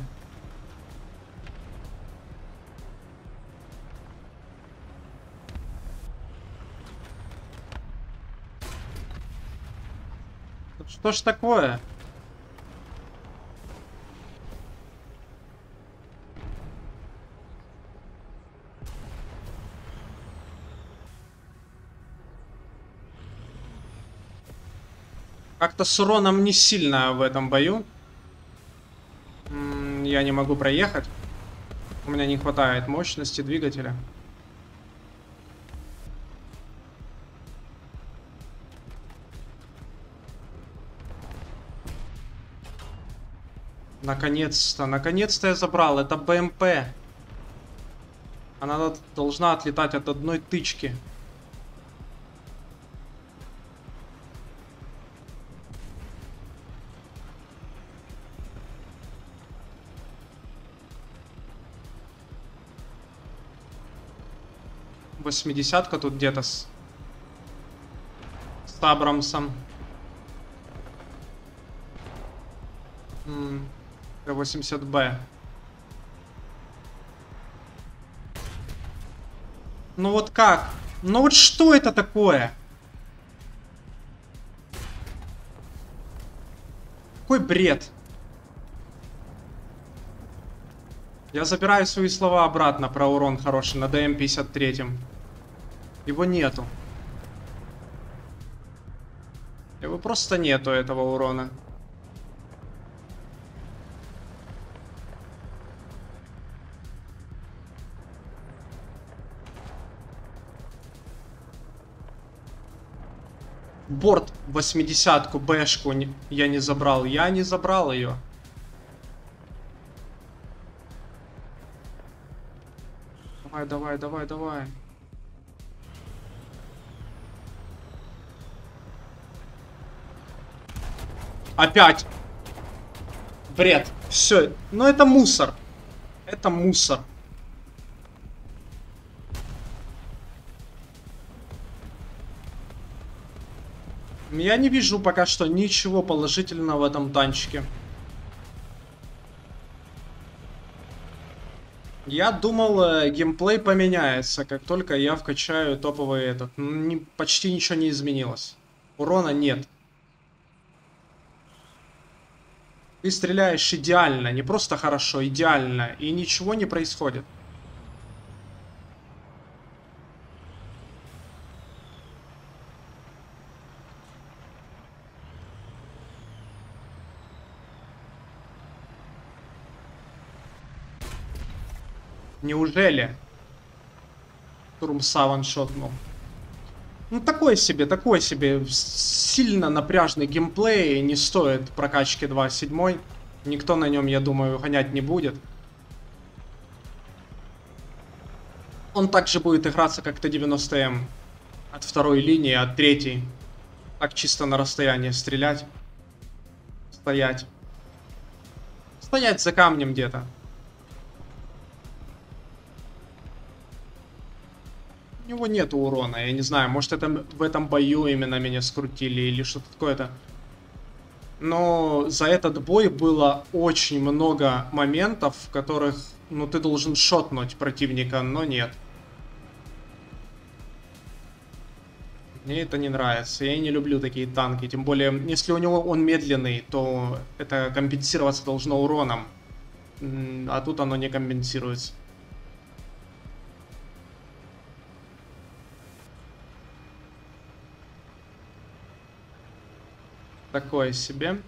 Что ж такое? Как-то с уроном не сильно в этом бою. Я не могу проехать. У меня не хватает мощности двигателя. Наконец-то, наконец-то я забрал. Это БМП. Она должна отлетать от одной тычки. Восьмидесятка тут где-то с... с Абрамсом. М 80Б. Ну вот как? Ну вот что это такое? Какой бред? Я забираю свои слова обратно про урон хороший на ДМ-53. Его нету. Его просто нету, этого урона. борт 80-ку, бэшку я не забрал. Я не забрал ее. Давай, давай, давай, давай. Опять. Бред. Все. Ну это мусор. Это мусор. Я не вижу пока что ничего положительного в этом танчике. Я думал, э, геймплей поменяется, как только я вкачаю топовый этот. Почти ничего не изменилось. Урона нет. Ты стреляешь идеально, не просто хорошо, идеально, и ничего не происходит. Неужели? Турмса ваншотнул. Ну, такой себе, такой себе. Сильно напряжный геймплей. Не стоит прокачки 2.7. Никто на нем, я думаю, гонять не будет. Он также будет играться как Т-90М. От второй линии, от третьей. Так чисто на расстояние стрелять. Стоять. Стоять за камнем где-то. У него нет урона, я не знаю, может это в этом бою именно меня скрутили или что-то такое-то. Но за этот бой было очень много моментов, в которых, ну, ты должен шотнуть противника, но нет. Мне это не нравится, я не люблю такие танки, тем более, если у него он медленный, то это компенсироваться должно уроном, а тут оно не компенсируется. Такое себе.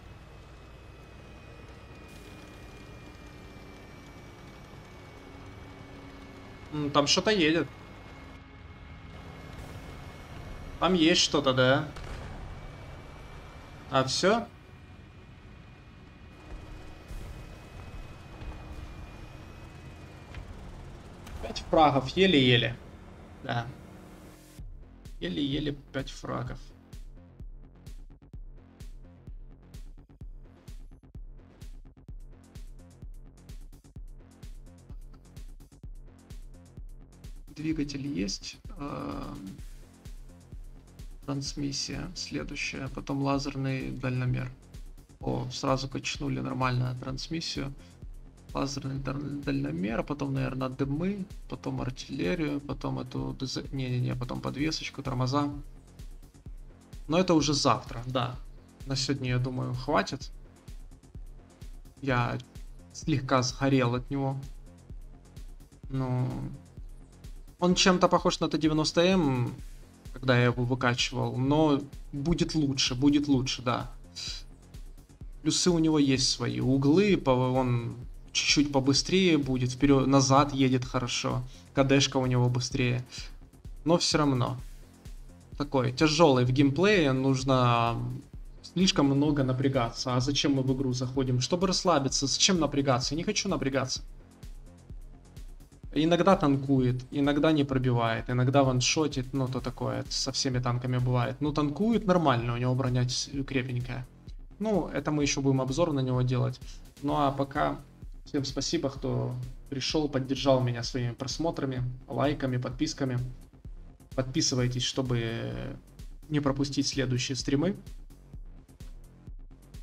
Там что-то едет. Там есть что-то, да. А, все? Пять фрагов, еле-еле. Да. Еле-еле пять фрагов. Двигатель есть. А, трансмиссия следующая. Потом лазерный дальномер. О, сразу качнули нормально трансмиссию. Лазерный дальномер, потом, наверное, дымы, потом артиллерию, потом эту... Не-не-не, потом подвесочку, тормоза. Но это уже завтра, да. На сегодня, я думаю, хватит. Я слегка сгорел от него. Ну, он чем-то похож на Т-90М, когда я его выкачивал, но будет лучше, будет лучше, да. Плюсы у него есть свои. Углы, он чуть-чуть побыстрее будет, вперед, назад едет хорошо. КДшка у него быстрее. Но все равно. Такой тяжелый в геймплее, нужно слишком много напрягаться. А зачем мы в игру заходим? Чтобы расслабиться. Зачем напрягаться? Не хочу напрягаться. Иногда танкует, иногда не пробивает, иногда ваншотит, ну то такое, со всеми танками бывает. Ну танкует нормально, у него броня крепенькая. Ну, это мы еще будем обзор на него делать. Ну а пока всем спасибо, кто пришел, поддержал меня своими просмотрами, лайками, подписками. Подписывайтесь, чтобы не пропустить следующие стримы.